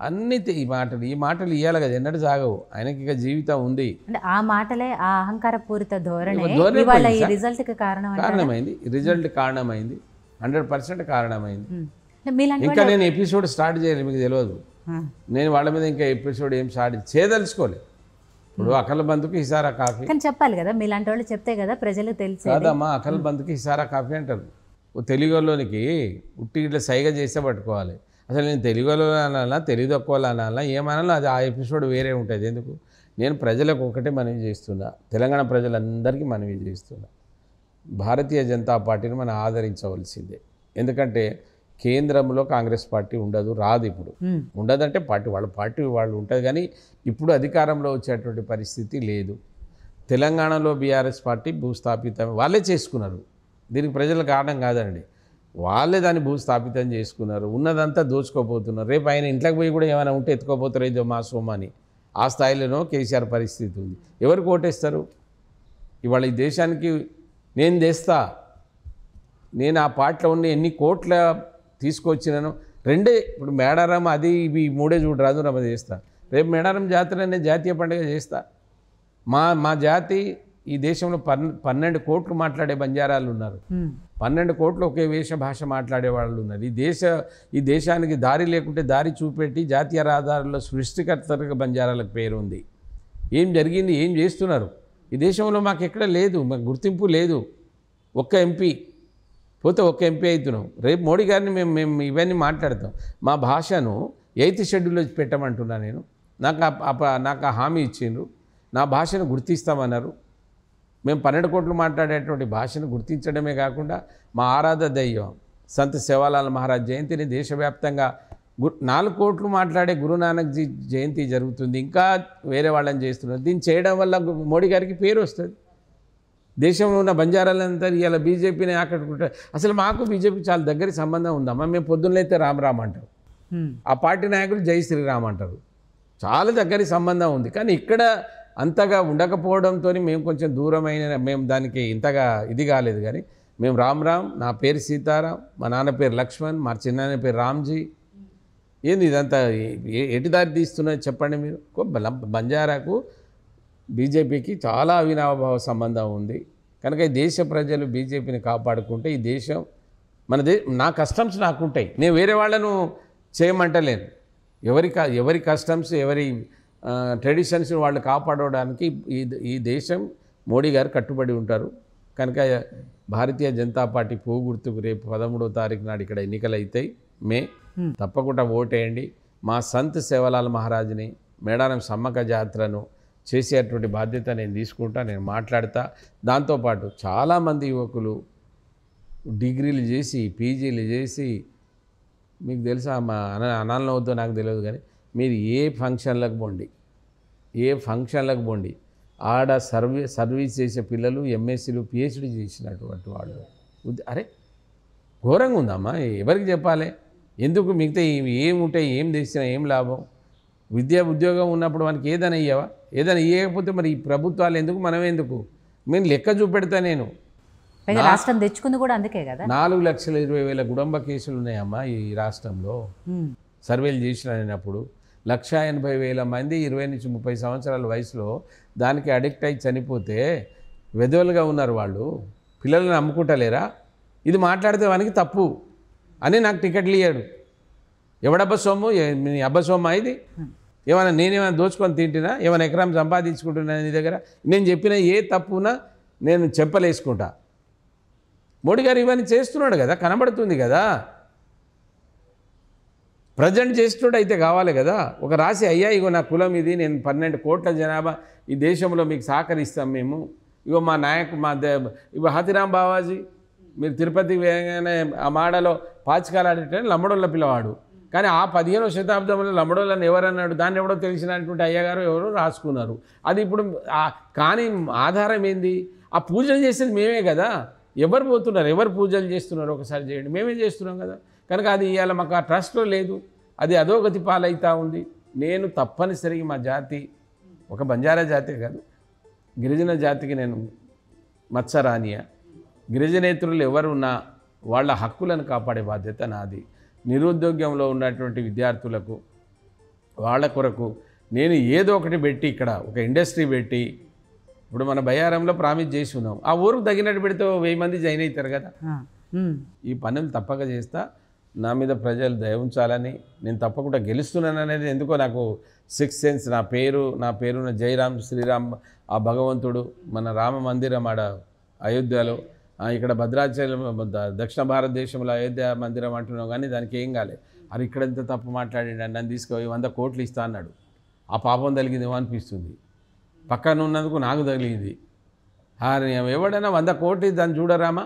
అన్ని ఈ మాటలు ఈ మాటలు ఇవ్వాలి కదా ఎన్నడూ సాగవు. ఆయనకి ఇక జీవితం ఉంది. అంటే ఆ మాటలే ఆ అహంకారపూరిత ధోరణి. ధోరణి. రిజల్ట్ కారణం? కారణమైంది. రిజల్ట్ కారణమైంది. హండ్రెడ్ పర్సెంట్ కారణమైంది. ఇంకా నేను ఎపిసోడ్ స్టార్ట్ చేయాలి మీకు తెలియదు. నేను వాళ్ళ మీద ఇంకా ఎపిసోడ్ ఏం స్టార్ట్ చేయదలుచుకోలే ఇప్పుడు అకల్ బంధుకి హిసారా కాఫీ? కానీ చెప్పాలి కదా మీలాంటి వాళ్ళు చెప్తే కదా ప్రజలు తెలిసి కాదమ్మా అకల్ బంధుకి హిసారా కాఫీ అంటారు. తెలుగులోనికి ఉట్టి ఇట్లా సైగ చేస్తే పట్టుకోవాలి. అసలు నేను తెలుగులో అనాలా తెలుగు తక్కువ అనాలా ఏమనాలో అది ఆ ఎపిసోడ్ వేరే ఉంటుంది. ఎందుకు? నేను ప్రజలకు ఒకటే మనవి చేస్తున్నా. తెలంగాణ ప్రజలందరికీ మనవి చేస్తున్నా. భారతీయ జనతా పార్టీని మనం ఆదరించవలసిందే. ఎందుకంటే కేంద్రంలో కాంగ్రెస్ పార్టీ ఉండదు రాదు ఇప్పుడు. ఉండదంటే పార్టీ వాళ్ళ పార్టీ వాళ్ళు ఉంటుంది కానీ ఇప్పుడు అధికారంలో వచ్చేటువంటి పరిస్థితి లేదు. తెలంగాణలో బీఆర్ఎస్ పార్టీ భూస్థాపితం వాళ్ళే చేసుకున్నారు. దీనికి ప్రజల కారణం కాదండి. వాళ్ళే దాన్ని భూస్థాపితం చేసుకున్నారు. ఉన్నదంతా దోచుకోపోతున్నారు రేపు ఆయన ఇంట్లోకి పోయి కూడా ఏమైనా ఉంటే ఎత్తుకోపోతారు ఏదో మా సోమని. ఆ స్థాయిలోనో కేసీఆర్ పరిస్థితి ఉంది. ఎవరికి ఓటేస్తారు? ఇవాళ ఈ దేశానికి నేను తెస్తా. నేను ఆ పాటలో ఉన్న ఎన్ని కోట్ల తీసుకొచ్చినాను. రెండే ఇప్పుడు మేడారం అది ఇవి మూడే చూడు రాదు రమ చేస్తా. రేపు మేడారం జాతర నేను జాతీయ పండుగ చేస్తా. మా మా జాతి ఈ దేశంలో పన్ పన్నెండు కోట్లు మాట్లాడే బంజారాలు ఉన్నారు. పన్నెండు కోట్లు ఒకే వేష భాష మాట్లాడే వాళ్ళు ఉన్నారు. ఈ దేశ ఈ దేశానికి దారి లేకుంటే దారి చూపెట్టి జాతీయ రహదారుల్లో సృష్టికర్తగా బంజారాలకు పేరు ఉంది ఏం జరిగింది? ఏం చేస్తున్నారు? ఈ దేశంలో మాకు ఎక్కడ లేదు మాకు గుర్తింపు లేదు. ఒక్క ఎంపీ పోతే ఒక ఎంపీ అవుతున్నాం రేపు మోడీ గారిని మేము మేము ఇవన్నీ మాట్లాడతాం. మా భాషను ఎయిత్ షెడ్యూల్లో పెట్టమంటున్నా నేను. నాకు ఆ- ప- నాకు హామీ ఇచ్చిండ్రు. నా భాషను గుర్తిస్తామన్నారు. మేము పన్నెండు కోట్లు మాట్లాడేటువంటి భాషను గుర్తించడమే కాకుండా మా ఆరాధ దైవం సంత సేవాలాల్ మహారాజ్ జయంతిని దేశవ్యాప్తంగా గు నాలుగు కోట్లు మాట్లాడే గురునానక్ జీ జయంతి జరుగుతుంది. ఇంకా వేరే వాళ్ళని చేస్తున్నారు. దీన్ని చేయడం వల్ల మోడీ గారికి పేరు వస్తుంది. దేశంలో ఉన్న బంజారాలంతా ఇలా బీజేపీని ఆకట్టుకుంటారు అసలు మాకు బీజేపీకి చాలా దగ్గర సంబంధం ఉందమ్మా. మేము పొద్దున్నైతే రామ్ రామ్ అంటారు. ఆ పార్టీ నాయకులు జై శ్రీరామ్ అంటారు. చాలా దగ్గరి సంబంధం ఉంది. కానీ ఇక్కడ అంతగా ఉండకపోవడంతో మేము కొంచెం దూరమైన మేము దానికి ఇంతగా ఇది కాలేదు. కానీ మేము రామ్ రామ్ నా పేరు సీతారాం మా నాన్న పేరు లక్ష్మణ్ మా చిన్నాన్న పేరు రామ్జీ. ఏంది ఇదంతా? ఎటు దారి తీస్తున్నది చెప్పండి మీరు? బంజారాకు బీజేపీకి చాలా అవినాభావ సంబంధం ఉంది. కనుక ఈ దేశ ప్రజలు బీజేపీని కాపాడుకుంటే ఈ దేశం మన దే నా కస్టమ్స్ నాకుంటాయి. నేను వేరే వాళ్ళను చేయమంటలేను. ఎవరి ఎవరి కస్టమ్స్ ఎవరి ట్రెడిషన్స్ వాళ్ళు కాపాడడానికి ఈ ఈ దేశం మోడీ గారు కట్టుబడి ఉంటారు. కనుక భారతీయ జనతా పార్టీ పువ్వు గుర్తుకు రేపు పదమూడవ తారీఖు నాడు ఇక్కడ ఎన్నికలు అవుతాయి మే తప్పకుండా ఓటేయండి. మా సంత్ సేవలాల్ మహారాజ్ని మేడారం సమ్మక్క జాతరను చేసేటువంటి బాధ్యత నేను తీసుకుంటా నేను మాట్లాడతా. దాంతోపాటు చాలామంది యువకులు డిగ్రీలు చేసి పీజీలు చేసి మీకు తెలుసా మా అన అనాలను వద్దో నాకు తెలియదు కానీ మీరు ఏ ఫంక్షన్లకు పోండి ఏ ఫంక్షన్లకు పోండి ఆడ సర్వీ సర్వీస్ చేసే పిల్లలు ఎంఎస్సీలు పిహెచ్డి చేసినటువంటి వాళ్ళు. అరే ఘోరంగా ఉందమ్మా ఎవరికి చెప్పాలి? ఎందుకు మిగతా ఇవి ఏం ఉంటాయి ఏం తెచ్చినా ఏం లాభం? విద్యా ఉద్యోగం ఉన్నప్పుడు మనకి ఏదైనా ఇయ్యవా? ఏదైనా ఇవ్వకపోతే మరి ఈ ప్రభుత్వాలు ఎందుకు మనం ఎందుకు? నేను లెక్క చూపెడతా నేను. రాష్ట్రం తెచ్చుకుంది కూడా అందుకే కదా. నాలుగు లక్షల ఇరవై వేల కుటుంబ కేసులు ఉన్నాయమ్మా ఈ రాష్ట్రంలో. సర్వేలు చేసిన నేనప్పుడు లక్ష ఎనభై వేల మంది ఇరవై నుంచి ముప్పై సంవత్సరాల వయసులో దానికి అడిక్ట్ అయి చనిపోతే వెధవలుగా ఉన్నారు వాళ్ళు. పిల్లల్ని నమ్ముకుంటలేరా? ఇది మాట్లాడితే వానికి తప్పు అని నాకు టికెట్లు ఇయ్యాడు. ఎవడబ్బ సొమ్ము? నీ అబ్బ సొమ్మ ఇది? ఏమైనా నేనేమైనా దోచుకొని తింటున్నా ఏమైనా ఎకరం సంపాదించుకుంటున్నా నీ దగ్గర? నేను చెప్పిన ఏ తప్పునా నేను చెప్పలేసుకుంటా. మోడీ గారు ఇవన్నీ చేస్తున్నాడు కదా కనబడుతుంది కదా. ప్రజెంట్ చేస్తున్నాడు అయితే కావాలి కదా. ఒక రాసి అయ్యా ఇగో నా కులం ఇది నేను పన్నెండు కోట్ల జనాభా ఈ దేశంలో మీకు సహకరిస్తాం మేము. ఇగో మా నాయకు మా దే ఇగో హతిరామ్ బావాజీ మీరు తిరుపతి వేయగానే ఆ మాడలో పాచికాలు పాచికాలాడేటే లంబడోళ్ళ పిల్లవాడు. కానీ ఆ పదిహేనవ శతాబ్దంలో లంబడోళ్ళని ఎవరన్నాడు? దాన్ని ఎవడో తెలిసినటువంటి అయ్యగారు ఎవరో రాసుకున్నారు. అది ఇప్పుడు కానీ ఆధారం ఏంది? ఆ పూజలు చేసేది మేమే కదా. ఎవరు పోతున్నారు? ఎవరు పూజలు చేస్తున్నారు? ఒకసారి చేయండి. మేమే చేస్తున్నాం కదా? కనుక అది ఇవాళ మాకు ఆ ట్రస్ట్లో లేదు. అది అధోగతి పాలైతా ఉంది. నేను తప్పనిసరిగా మా జాతి ఒక బంజారా జాతే కాదు. గిరిజన జాతికి నేను మత్సరానియ గిరిజనేతరులు ఎవరున్నా వాళ్ళ హక్కులను కాపాడే బాధ్యత నాది. నిరుద్యోగంలో ఉన్నటువంటి విద్యార్థులకు వాళ్ళ కొరకు నేను ఏదో ఒకటి పెట్టి ఇక్కడ ఒక ఇండస్ట్రీ పెట్టి ఇప్పుడు మన బయ్యారంలో ప్రామిస్ చేసి ఉన్నాం. ఆ ఊరికి తగినట్టు పెడితే వెయ్యి మంది జాయిన్ అవుతారు కదా. ఈ పనులు తప్పక చేస్తా. నా మీద ప్రజలు దయ ఉంచాలని నేను తప్పకుండా గెలుస్తున్నాను అనేది ఎందుకో నాకు సిక్స్ సెన్స్ నా పేరు నా పేరున జయరామ్ శ్రీరామ్ ఆ భగవంతుడు మన రామ మందిరం ఆడ అయోధ్యలో ఇక్కడ భద్రాచలం దక్షిణ భారతదేశంలో అయోధ్య మందిరం అంటున్నావు కానీ దానికి ఏం కాలేదు అరే ఇక్కడ ఎంత తప్పు మాట్లాడండి నన్ను తీసుకుపోయి వంద కోట్లు ఇస్తా అన్నాడు. ఆ పాపం తగిలిందేమో అనిపిస్తుంది. పక్కన ఉన్నందుకు నాకు తగిలింది. ఎవడైనా వంద కోట్లు దాన్ని చూడరామా?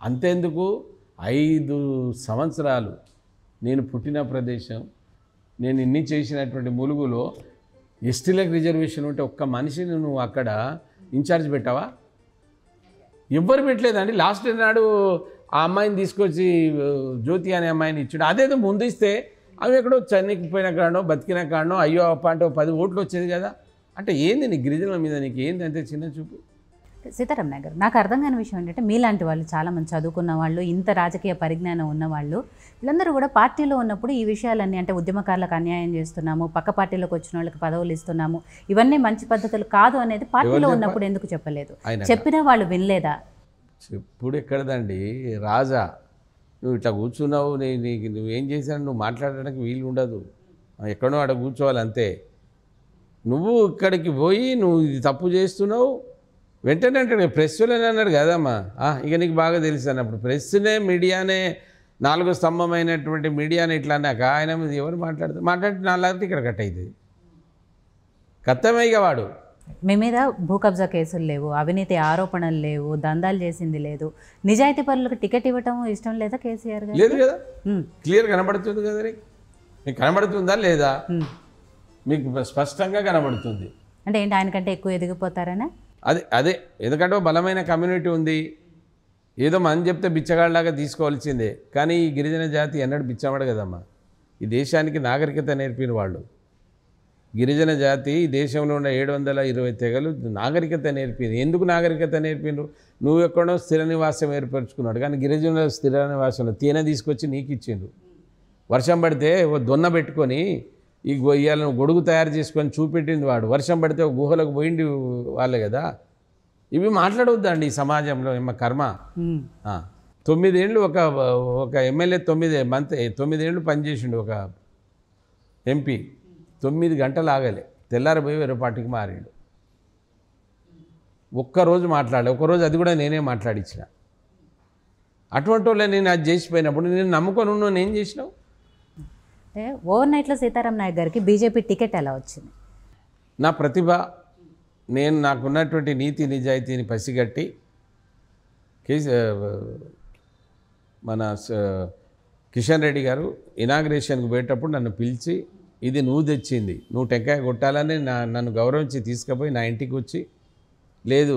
అంతేందుకు ఐదు సంవత్సరాలు నేను పుట్టిన ప్రదేశం నేను ఇన్ని చేసినటువంటి ములుగులో ఎస్టీలకు రిజర్వేషన్ ఉంటే ఒక్క మనిషిని నువ్వు అక్కడ ఇన్ఛార్జ్ పెట్టావా? ఎవ్వరు పెట్టలేదండి. లాస్ట్ నాడు ఆ అమ్మాయిని తీసుకొచ్చి జ్యోతి అనే అమ్మాయిని ఇచ్చాడు. అదేదో ముందు ఇస్తే అవి ఎక్కడో చనిపోయిన కాడనో బతికిన కారణం అయ్యో అప్ప అంటే పది ఓట్లు వచ్చేది కదా. అంటే ఏంది నీ గిరిజనుల మీద నీకు ఏంది అంతే చిన్న చూపు? సీతారాం నాయక్ గారు నాకు అర్థం కాని విషయం ఏంటంటే మీలాంటి వాళ్ళు చాలా మంది చదువుకున్న వాళ్ళు ఇంత రాజకీయ పరిజ్ఞానం ఉన్న వాళ్ళు వీళ్ళందరూ కూడా పార్టీలో ఉన్నప్పుడు ఈ విషయాలన్నీ అంటే ఉద్యమకారులకు అన్యాయం చేస్తున్నాము పక్క పార్టీలోకి వచ్చిన వాళ్ళకి పదవులు ఇస్తున్నాము ఇవన్నీ మంచి పద్ధతులు కాదు అనేది పార్టీలో ఉన్నప్పుడు ఎందుకు చెప్పలేదు? చెప్పినా వాళ్ళు వినలేదా? చెప్పుడు ఎక్కడదండి? రాజా నువ్వు ఇట్లా కూర్చున్నావు నీకు నువ్వేం చేశాను నువ్వు మాట్లాడడానికి వీలు ఉండదు. ఎక్కడో ఆడ కూర్చోవాలి అంతే. నువ్వు ఇక్కడికి పోయి నువ్వు ఇది తప్పు చేస్తున్నావు వెంటనే అంటాడు ప్రెస్సులోనే అన్నాడు కదమ్మా. ఆ, ఇక నీకు బాగా తెలుసు అన్నప్పుడు ప్రెస్నే మీడియానే నాలుగో స్తంభమైనటువంటి మీడియానే ఇట్లా అన్నాక ఆయన మీద ఎవరు మాట్లాడుతారు? మాట్లాడితే నాలుగు ఇక్కడ కట్ అవుతుంది కత్తమే ఇక వాడు. మీ మీద భూ కబ్జా కేసులు లేవు అవినీతి ఆరోపణలు లేవు దందాలు చేసింది లేదు. నిజాయితీ పరులకు టికెట్ ఇవ్వటం ఇష్టం లేదా కేసీఆర్ గారు లేదు కదా. క్లియర్ కనబడుతుంది కదా మీకు కనబడుతుందా లేదా. మీకు స్పష్టంగా కనబడుతుంది. అంటే ఏంటి ఆయనకంటే ఎక్కువ ఎదిగిపోతారనా? అదే అదే ఎందుకంటే ఓ బలమైన కమ్యూనిటీ ఉంది. ఏదో మనం చెప్తే బిచ్చగాళ్ళలాగా తీసుకోవాల్సిందే. కానీ ఈ గిరిజన జాతి ఎన్నడూ బిచ్చవాడు కదమ్మా. ఈ దేశానికి నాగరికత నేర్పిన వాళ్ళు. గిరిజన జాతి ఈ దేశంలో ఉన్న ఏడు వందల ఇరవై తెగలు నాగరికత నేర్పింది ఎందుకు నాగరికత నేర్పిండ్రు నువ్వు ఎక్కడో స్థిర నివాసం ఏర్పరచుకున్నాడు. కానీ గిరిజనుల స్థిర నివాసంలో తేనె తీసుకొచ్చి నీకు ఇచ్చిండ్రు. వర్షం పడితే ఓ దొన్న పెట్టుకొని ఈ గొయ్యాలను గొడుగు తయారు చేసుకొని చూపెట్టింది వాడు. వర్షం పడితే ఒక గుహలకు పోయింది వాళ్ళే కదా. ఇవి మాట్లాడవద్దండి ఈ సమాజంలో ఏమ కర్మ. తొమ్మిదేళ్ళు ఒక ఒక ఎమ్మెల్యే తొమ్మిది మంత్ తొమ్మిదేళ్ళు పనిచేసిండు ఒక ఎంపీ. తొమ్మిది గంటలు ఆగలే. తెల్లారిపోయి వేరే పార్టీకి మారిండు. ఒక్కరోజు మాట్లాడలే. ఒక్కరోజు అది కూడా నేనే మాట్లాడించిన అటువంటి వాళ్ళే నేను అది చేసిపోయినప్పుడు నేను నమ్ముకొని ఉన్నాను ఏం చేసినావు? ఓవర్ నైట్లో సీతారాం నాయక్ గారికి బీజేపీ టికెట్ ఎలా వచ్చింది? నా ప్రతిభ నేను నాకున్నటువంటి నీతి నిజాయితీని పసిగట్టి కేసీ మన స- కిషన్ రెడ్డి గారు ఇనాగ్రేషన్కి పోయేటప్పుడు నన్ను పిలిచి ఇది నువ్వు తెచ్చింది. నువ్వు టెంకాయ కొట్టాలని నా నన్ను గౌరవించి తీసుకుపోయి నా ఇంటికి వచ్చి లేదు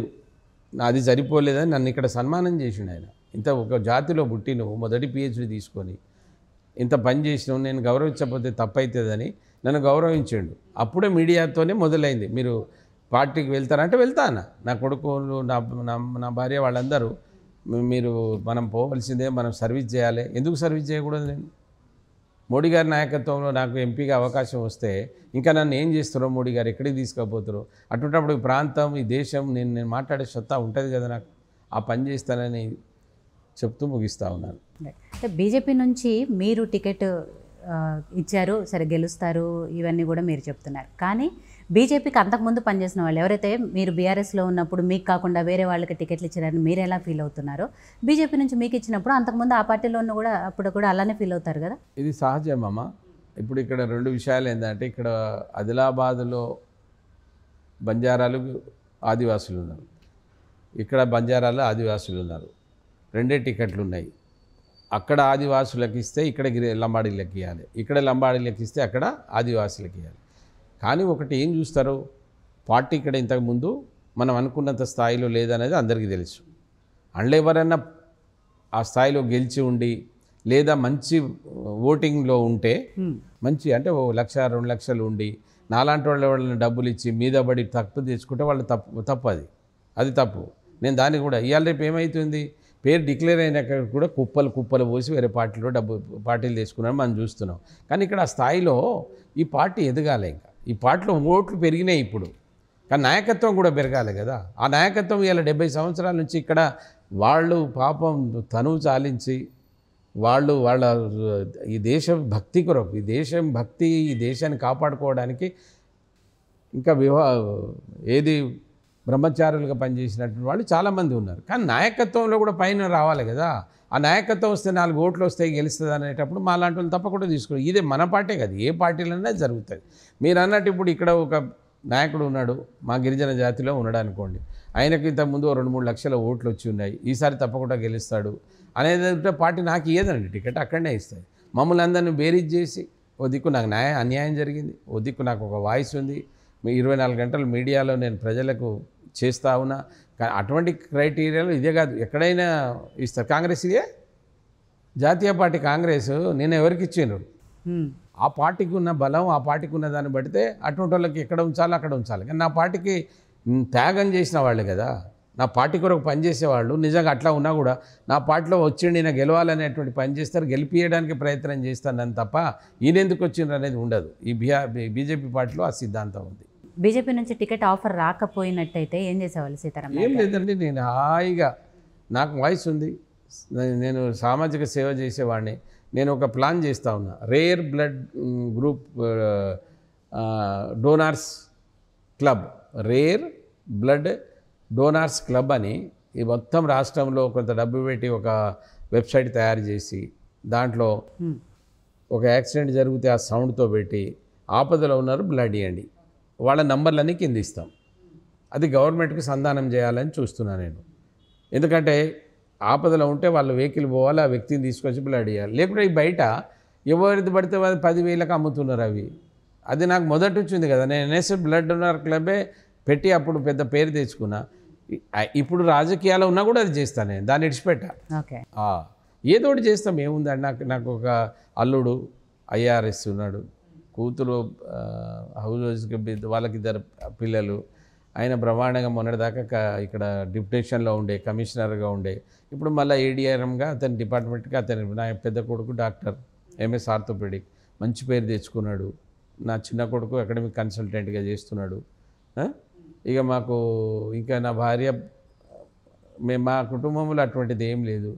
అది సరిపోలేదని నన్ను ఇక్కడ సన్మానం చేసిండు ఆయన. ఇంత ఒక జాతిలో పుట్టి నువ్వు మొదటి పిహెచ్డి తీసుకొని ఇంత పని చేసినావు నేను గౌరవించకపోతే తప్పైతుందని నన్ను గౌరవించండు. అప్పుడే మీడియాతోనే మొదలైంది. మీరు పార్టీకి వెళ్తారంటే వెళ్తాను నా కొడుకులు నా నా భార్య వాళ్ళందరూ మీరు మనం పోవలసిందే మనం సర్వీస్ చేయాలి. ఎందుకు సర్వీస్ చేయకూడదు నేను? మోడీ గారి నాయకత్వంలో నాకు ఎంపీగా అవకాశం వస్తే ఇంకా నన్ను ఏం చేస్తారో మోడీ గారు? ఎక్కడికి తీసుకుపోతారో అటువంటిప్పుడు ఈ ప్రాంతం ఈ దేశం నేను నేను మాట్లాడే సత్తా ఉంటుంది కదా నాకు. ఆ పని చేస్తానని చెప్తూ ముగిస్తా ఉన్నాను. అంటే బీజేపీ నుంచి మీరు టికెట్ ఇచ్చారు సరే గెలుస్తారు ఇవన్నీ కూడా మీరు చెప్తున్నారు. కానీ బీజేపీకి అంతకుముందు పనిచేసిన వాళ్ళు ఎవరైతే మీరు బీఆర్ఎస్లో ఉన్నప్పుడు మీకు కాకుండా వేరే వాళ్ళకి టికెట్లు ఇచ్చారని మీరు ఎలా ఫీల్ అవుతున్నారో బీజేపీ నుంచి మీకు ఇచ్చినప్పుడు అంతకుముందు ఆ పార్టీలో ఉన్న కూడా అప్పుడు కూడా అలానే ఫీల్ అవుతారు కదా? ఇది సహజమమ్మ ఇప్పుడు ఇక్కడ రెండు విషయాలు ఏంటంటే ఇక్కడ ఆదిలాబాద్లో బంజారాలు ఆదివాసులు ఉన్నారు. ఇక్కడ బంజారాలు ఆదివాసులు ఉన్నారు. రెండే టికెట్లు ఉన్నాయి అక్కడ ఆదివాసులకు ఇస్తే ఇక్కడ గిరి లంబాడీలకు ఇవ్వాలి ఇక్కడ లంబాడీలకు ఇస్తే అక్కడ ఆదివాసులకు ఇవ్వాలి కానీ ఒకటి ఏం చూస్తారు? పార్టీ ఇక్కడ ఇంతకుముందు మనం అనుకున్నంత స్థాయిలో లేదనేది అందరికీ తెలుసు. అందులో ఎవరైనా ఆ స్థాయిలో గెలిచి ఉండి లేదా మంచి ఓటింగ్లో ఉంటే మంచి అంటే ఓ లక్ష రెండు లక్షలు ఉండి నాలాంటి వాళ్ళ వాళ్ళని డబ్బులు ఇచ్చి మీద పడి తప్పు తెచ్చుకుంటే వాళ్ళు తప్పు తప్పు అది. అది తప్పు. నేను దాన్ని కూడా ఇవాళ రేపు ఏమవుతుంది పేరు డిక్లేర్ అయినాక కూడా కుప్పలు కుప్పలు పోసి వేరే పార్టీలో డబ్బు పార్టీలు తీసుకున్నారని మనం చూస్తున్నాం. కానీ ఇక్కడ ఆ స్థాయిలో ఈ పార్టీ ఎదగాలి ఇంకా. ఈ పార్టీలో ఓట్లు పెరిగినాయి ఇప్పుడు. కానీ నాయకత్వం కూడా పెరగాలి కదా. ఆ నాయకత్వం ఇలా డెబ్బై సంవత్సరాల నుంచి ఇక్కడ వాళ్ళు పాపం తనువు చాలించి వాళ్ళు వాళ్ళ ఈ దేశం భక్తి కొరకు ఈ దేశం భక్తి ఈ దేశాన్ని కాపాడుకోవడానికి ఇంకా వివా ఏది బ్రహ్మచారులుగా పనిచేసినటువంటి వాళ్ళు చాలామంది ఉన్నారు. కానీ నాయకత్వంలో కూడా పైన రావాలి కదా. ఆ నాయకత్వం వస్తే నాలుగు ఓట్లు వస్తే గెలుస్తుంది అనేటప్పుడు మా లాంటి వాళ్ళు తప్పకుండా తీసుకోవాలి ఇదే మన పార్టీ కాదు. ఏ పార్టీలన్నా జరుగుతుంది మీరు అన్నట్టు ఇప్పుడు ఇక్కడ ఒక నాయకుడు ఉన్నాడు మా గిరిజన జాతిలో ఉన్నాడు అనుకోండి. ఆయనకి ఇంతకుముందు రెండు మూడు లక్షల ఓట్లు వచ్చి ఉన్నాయి. ఈసారి తప్పకుండా గెలుస్తాడు అనేది పార్టీ నాకు ఇయ్యదండి. టికెట్ అక్కడనే ఇస్తుంది మమ్మల్ని అందరిని బేరీజ్ చేసి ఓ దిక్కు నాకు న్యాయ అన్యాయం జరిగింది. ఓ దిక్కు నాకు ఒక వాయిస్ ఉంది. మీ ఇరవై నాలుగు గంటలు మీడియాలో నేను ప్రజలకు చేస్తా ఉన్నా. కానీ అటువంటి క్రైటీరియాలో ఇదే కాదు. ఎక్కడైనా ఇస్తారు. కాంగ్రెస్ ఇదే? జాతీయ పార్టీ కాంగ్రెస్ నేను ఎవరికి ఇచ్చిండ్రు. ఆ పార్టీకి ఉన్న బలం ఆ పార్టీకి ఉన్న దాన్ని బడితే అటువంటి వాళ్ళకి ఎక్కడ ఉంచాలో అక్కడ ఉంచాలి. కానీ నా పార్టీకి త్యాగం చేసిన వాళ్ళు కదా. నా పార్టీ కొరకు పనిచేసేవాళ్ళు నిజంగా అట్లా ఉన్నా కూడా నా పార్టీలో వచ్చిండి ఈయన గెలవాలనేటువంటి పని చేస్తారు. గెలిపియడానికి ప్రయత్నం చేస్తాను తప్ప ఈయన ఎందుకు వచ్చిండ్రు అనేది ఉండదు. ఈ బిఆర్ బీజేపీ పార్టీలో ఆ సిద్ధాంతం ఉంది. బీజేపీ నుంచి టికెట్ ఆఫర్ రాకపోయినట్టయితే ఏం చేసేవాళ్ళు సీతారాం ఏం లేదండి నేను హాయిగా నాకు వాయిస్ ఉంది. నేను సామాజిక సేవ చేసేవాడిని. నేను ఒక ప్లాన్ చేస్తా ఉన్నా. Rare blood group donors club. Rare blood donors club అని ఈ మొత్తం రాష్ట్రంలో కొంత డబ్బు పెట్టి ఒక వెబ్సైట్ తయారు చేసి దాంట్లో. ఒక యాక్సిడెంట్ జరిగితే ఆ సౌండ్తో పెట్టి ఆపదలో ఉన్నారు బ్లడ్ ఇవ్వండి వాళ్ళ నంబర్లన్నీ కింద ఇస్తాం. అది గవర్నమెంట్కి సంధానం చేయాలని చూస్తున్నాను నేను. ఎందుకంటే ఆపదలో ఉంటే వాళ్ళు వెహికల్ పోవాలి ఆ వ్యక్తిని తీసుకొచ్చి బ్లడ్ ఇవ్వాలి లేకుంటే ఈ బయట ఎవరిది పడితే అది పదివేలకు అమ్ముతున్నారు అవి. అది నాకు మొదటి వచ్చింది కదా. నేను ఎన్ఎస్ఎఫ్ బ్లడ్ డొనర్ క్లబే పెట్టి అప్పుడు పెద్ద పేరు తెచ్చుకున్నా. ఇప్పుడు రాజకీయాలు ఉన్నా కూడా అది చేస్తాను నేను. దాన్ని ఇడిచిపెట్టా ఏదో ఒకటి చేస్తాం. ఏముందండి నాకు నాకు ఒక అల్లుడు ఐఆర్ఎస్ ఉన్నాడు. కూతురు హౌస్ వైఫ్స్కి వాళ్ళకి ఇద్దరు పిల్లలు. ఆయన బ్రహ్మాండంగా మొన్నటిదాకా ఇక్కడ డిప్యుటేషన్లో ఉండే కమిషనర్గా ఉండే. ఇప్పుడు మళ్ళీ ఏడిఆర్ఎంగా అతని డిపార్ట్మెంట్కి అతని నా పెద్ద కొడుకు డాక్టర్ ఎంఎస్ ఆర్థోపెడిక్. మంచి పేరు తెచ్చుకున్నాడు. నా చిన్న కొడుకు అకాడమిక్ కన్సల్టెంట్గా చేస్తున్నాడు. ఇక మాకు ఇంకా నా భార్య మేము మా కుటుంబంలో అటువంటిది ఏం లేదు.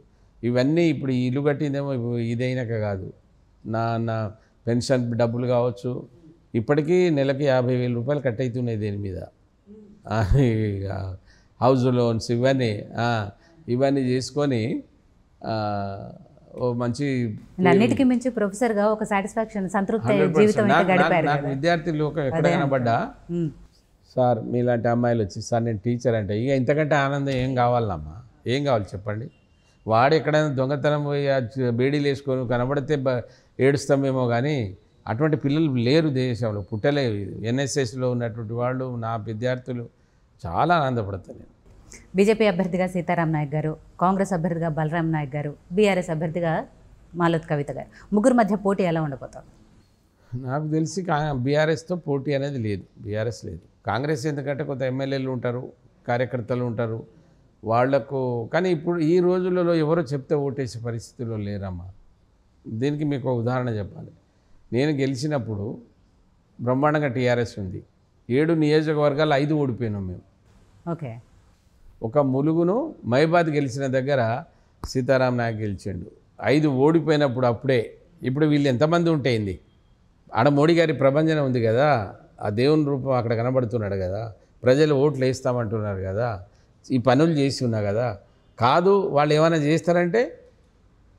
ఇవన్నీ ఇప్పుడు ఇల్లు కట్టిందేమో ఇదైనాక కాదు. నా నా పెన్షన్ డబ్బులు కావచ్చు. ఇప్పటికీ నెలకి యాభై వేల రూపాయలు కట్ అవుతున్నాయి దీని మీద? హౌస్ లోన్స్ ఇవన్నీ ఇవన్నీ చేసుకొని ఓ మంచి అన్నిటికీ మించి ప్రొఫెసర్గా ఒక సాటిస్ఫాక్షన్ సంతృప్తి 100% జీవితం నాకు- గడిపారు నాకు- నాకు కదా విద్యార్థి లోకం ఎక్కడ కనబడ్డా. సార్ మీలాంటి అమ్మాయిలు వచ్చి సార్ నేను టీచర్ అంటే ఇక ఇంతకంటే ఆనందం ఏం కావాలమ్మా? ఏం కావాలి చెప్పండి? వాడు ఎక్కడైనా దొంగతనం పోయి బేడీలు వేసుకొని కనబడితే ఏడుస్తామేమో కానీ అటువంటి పిల్లలు లేరు దేశంలో పుట్టలేరు. ఎన్ఎస్ఎస్లో ఉన్నటువంటి వాళ్ళు నా విద్యార్థులు చాలా ఆనందపడతాను నేను బీజేపీ అభ్యర్థిగా సీతారాం నాయక్ గారు కాంగ్రెస్ అభ్యర్థిగా బలరాం నాయక్ గారు బీఆర్ఎస్ అభ్యర్థిగా మాలత్ కవిత గారు ముగ్గురు మధ్య పోటీ ఎలా ఉండబోతోంది? నాకు తెలిసి కా బీఆర్ఎస్తో పోటీ అనేది లేదు. బీఆర్ఎస్ లేదు. కాంగ్రెస్ ఎందుకంటే కొంత ఎమ్మెల్యేలు ఉంటారు కార్యకర్తలు ఉంటారు వాళ్ళకు కానీ ఇప్పుడు ఈ రోజులలో ఎవరో చెప్తే ఓటేసే పరిస్థితుల్లో లేరమ్మా. దీనికి మీకు ఒక ఉదాహరణ చెప్పాలి. నేను గెలిచినప్పుడు బ్రహ్మాండంగా టీఆర్ఎస్ ఉంది. ఏడు నియోజకవర్గాలు ఐదు ఓడిపోయినాం మేము. ఓకే. ఒక ములుగును మైబాద్ గెలిచిన దగ్గర సీతారాం నాయక్ గెలిచిండు. ఐదు ఓడిపోయినప్పుడు అప్పుడే ఇప్పుడు వీళ్ళు ఎంతమంది ఉంటేయింది ఆడ మోడీ గారి ప్రభంజనం ఉంది కదా ఆ దేవుని రూపం అక్కడ కనబడుతున్నాడు కదా ప్రజలు ఓట్లు వేస్తామంటున్నారు కదా ఈ పనులు చేసి ఉన్నా కదా కాదు వాళ్ళు ఏమైనా చేస్తారంటే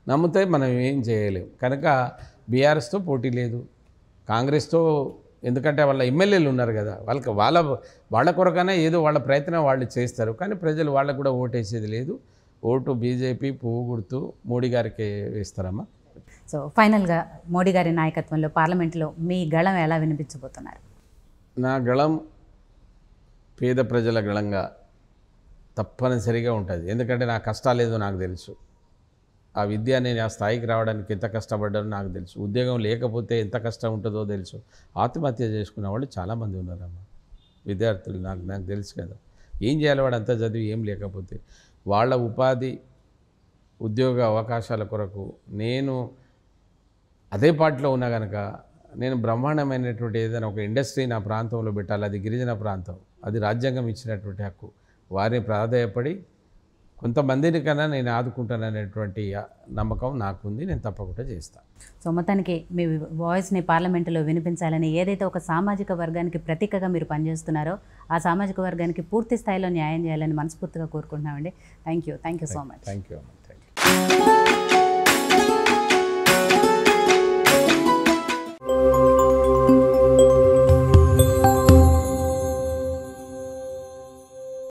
నమ్మితే మనం ఏం చేయలేం. కనుక బీఆర్ఎస్తో పోటీ లేదు. కాంగ్రెస్తో ఎందుకంటే వాళ్ళ ఎమ్మెల్యేలు ఉన్నారు కదా వాళ్ళకి వాళ్ళ వాళ్ళ కొరకనే ఏదో వాళ్ళ ప్రయత్నం వాళ్ళు చేస్తారు. కానీ ప్రజలు వాళ్ళకు కూడా ఓటేసేది లేదు. ఓటు బీజేపీ పువ్వు గుర్తు మోడీ గారికి వేస్తారమ్మా. సో ఫైనల్గా మోడీ గారి నాయకత్వంలో పార్లమెంట్లో మీ గళం ఎలా వినిపించబోతున్నారు? నా గళం పేద ప్రజల గళంగా తప్పనిసరిగా ఉంటుంది. ఎందుకంటే నా కష్టాలు ఏదో నాకు తెలుసు. ఆ విద్య నేను ఆ స్థాయికి రావడానికి ఎంత కష్టపడ్డానో నాకు తెలుసు. ఉద్యోగం లేకపోతే ఎంత కష్టం ఉంటుందో తెలుసు. ఆత్మహత్య చేసుకున్న వాళ్ళు చాలామంది ఉన్నారమ్మా. విద్యార్థులు నాకు నాకు తెలుసు కదా. ఏం చేయాలి వాడు అంతా చదివి ఏం లేకపోతే? వాళ్ళ ఉపాధి ఉద్యోగ అవకాశాల కొరకు నేను అదే పార్టీలో ఉన్నా కనుక నేను బ్రహ్మాండమైనటువంటి ఏదైనా ఒక ఇండస్ట్రీ నా ప్రాంతంలో పెట్టాలి. అది గిరిజన ప్రాంతం. అది రాజ్యాంగం ఇచ్చినటువంటి హక్కు. వారిని ప్రాధాయపడి కొంతమందిని కన్నా నేను ఆదుకుంటాననేటువంటి నమ్మకం నాకుంది నేను తప్పకుండా చేస్తాను సో మొత్తానికి మీ వాయిస్ని పార్లమెంటులో వినిపించాలని ఏదైతే ఒక సామాజిక వర్గానికి ప్రతీకగా మీరు పనిచేస్తున్నారో ఆ సామాజిక వర్గానికి పూర్తి స్థాయిలో న్యాయం చేయాలని మనస్ఫూర్తిగా కోరుకుంటున్నామండి. Thank you. Thank you so much thank you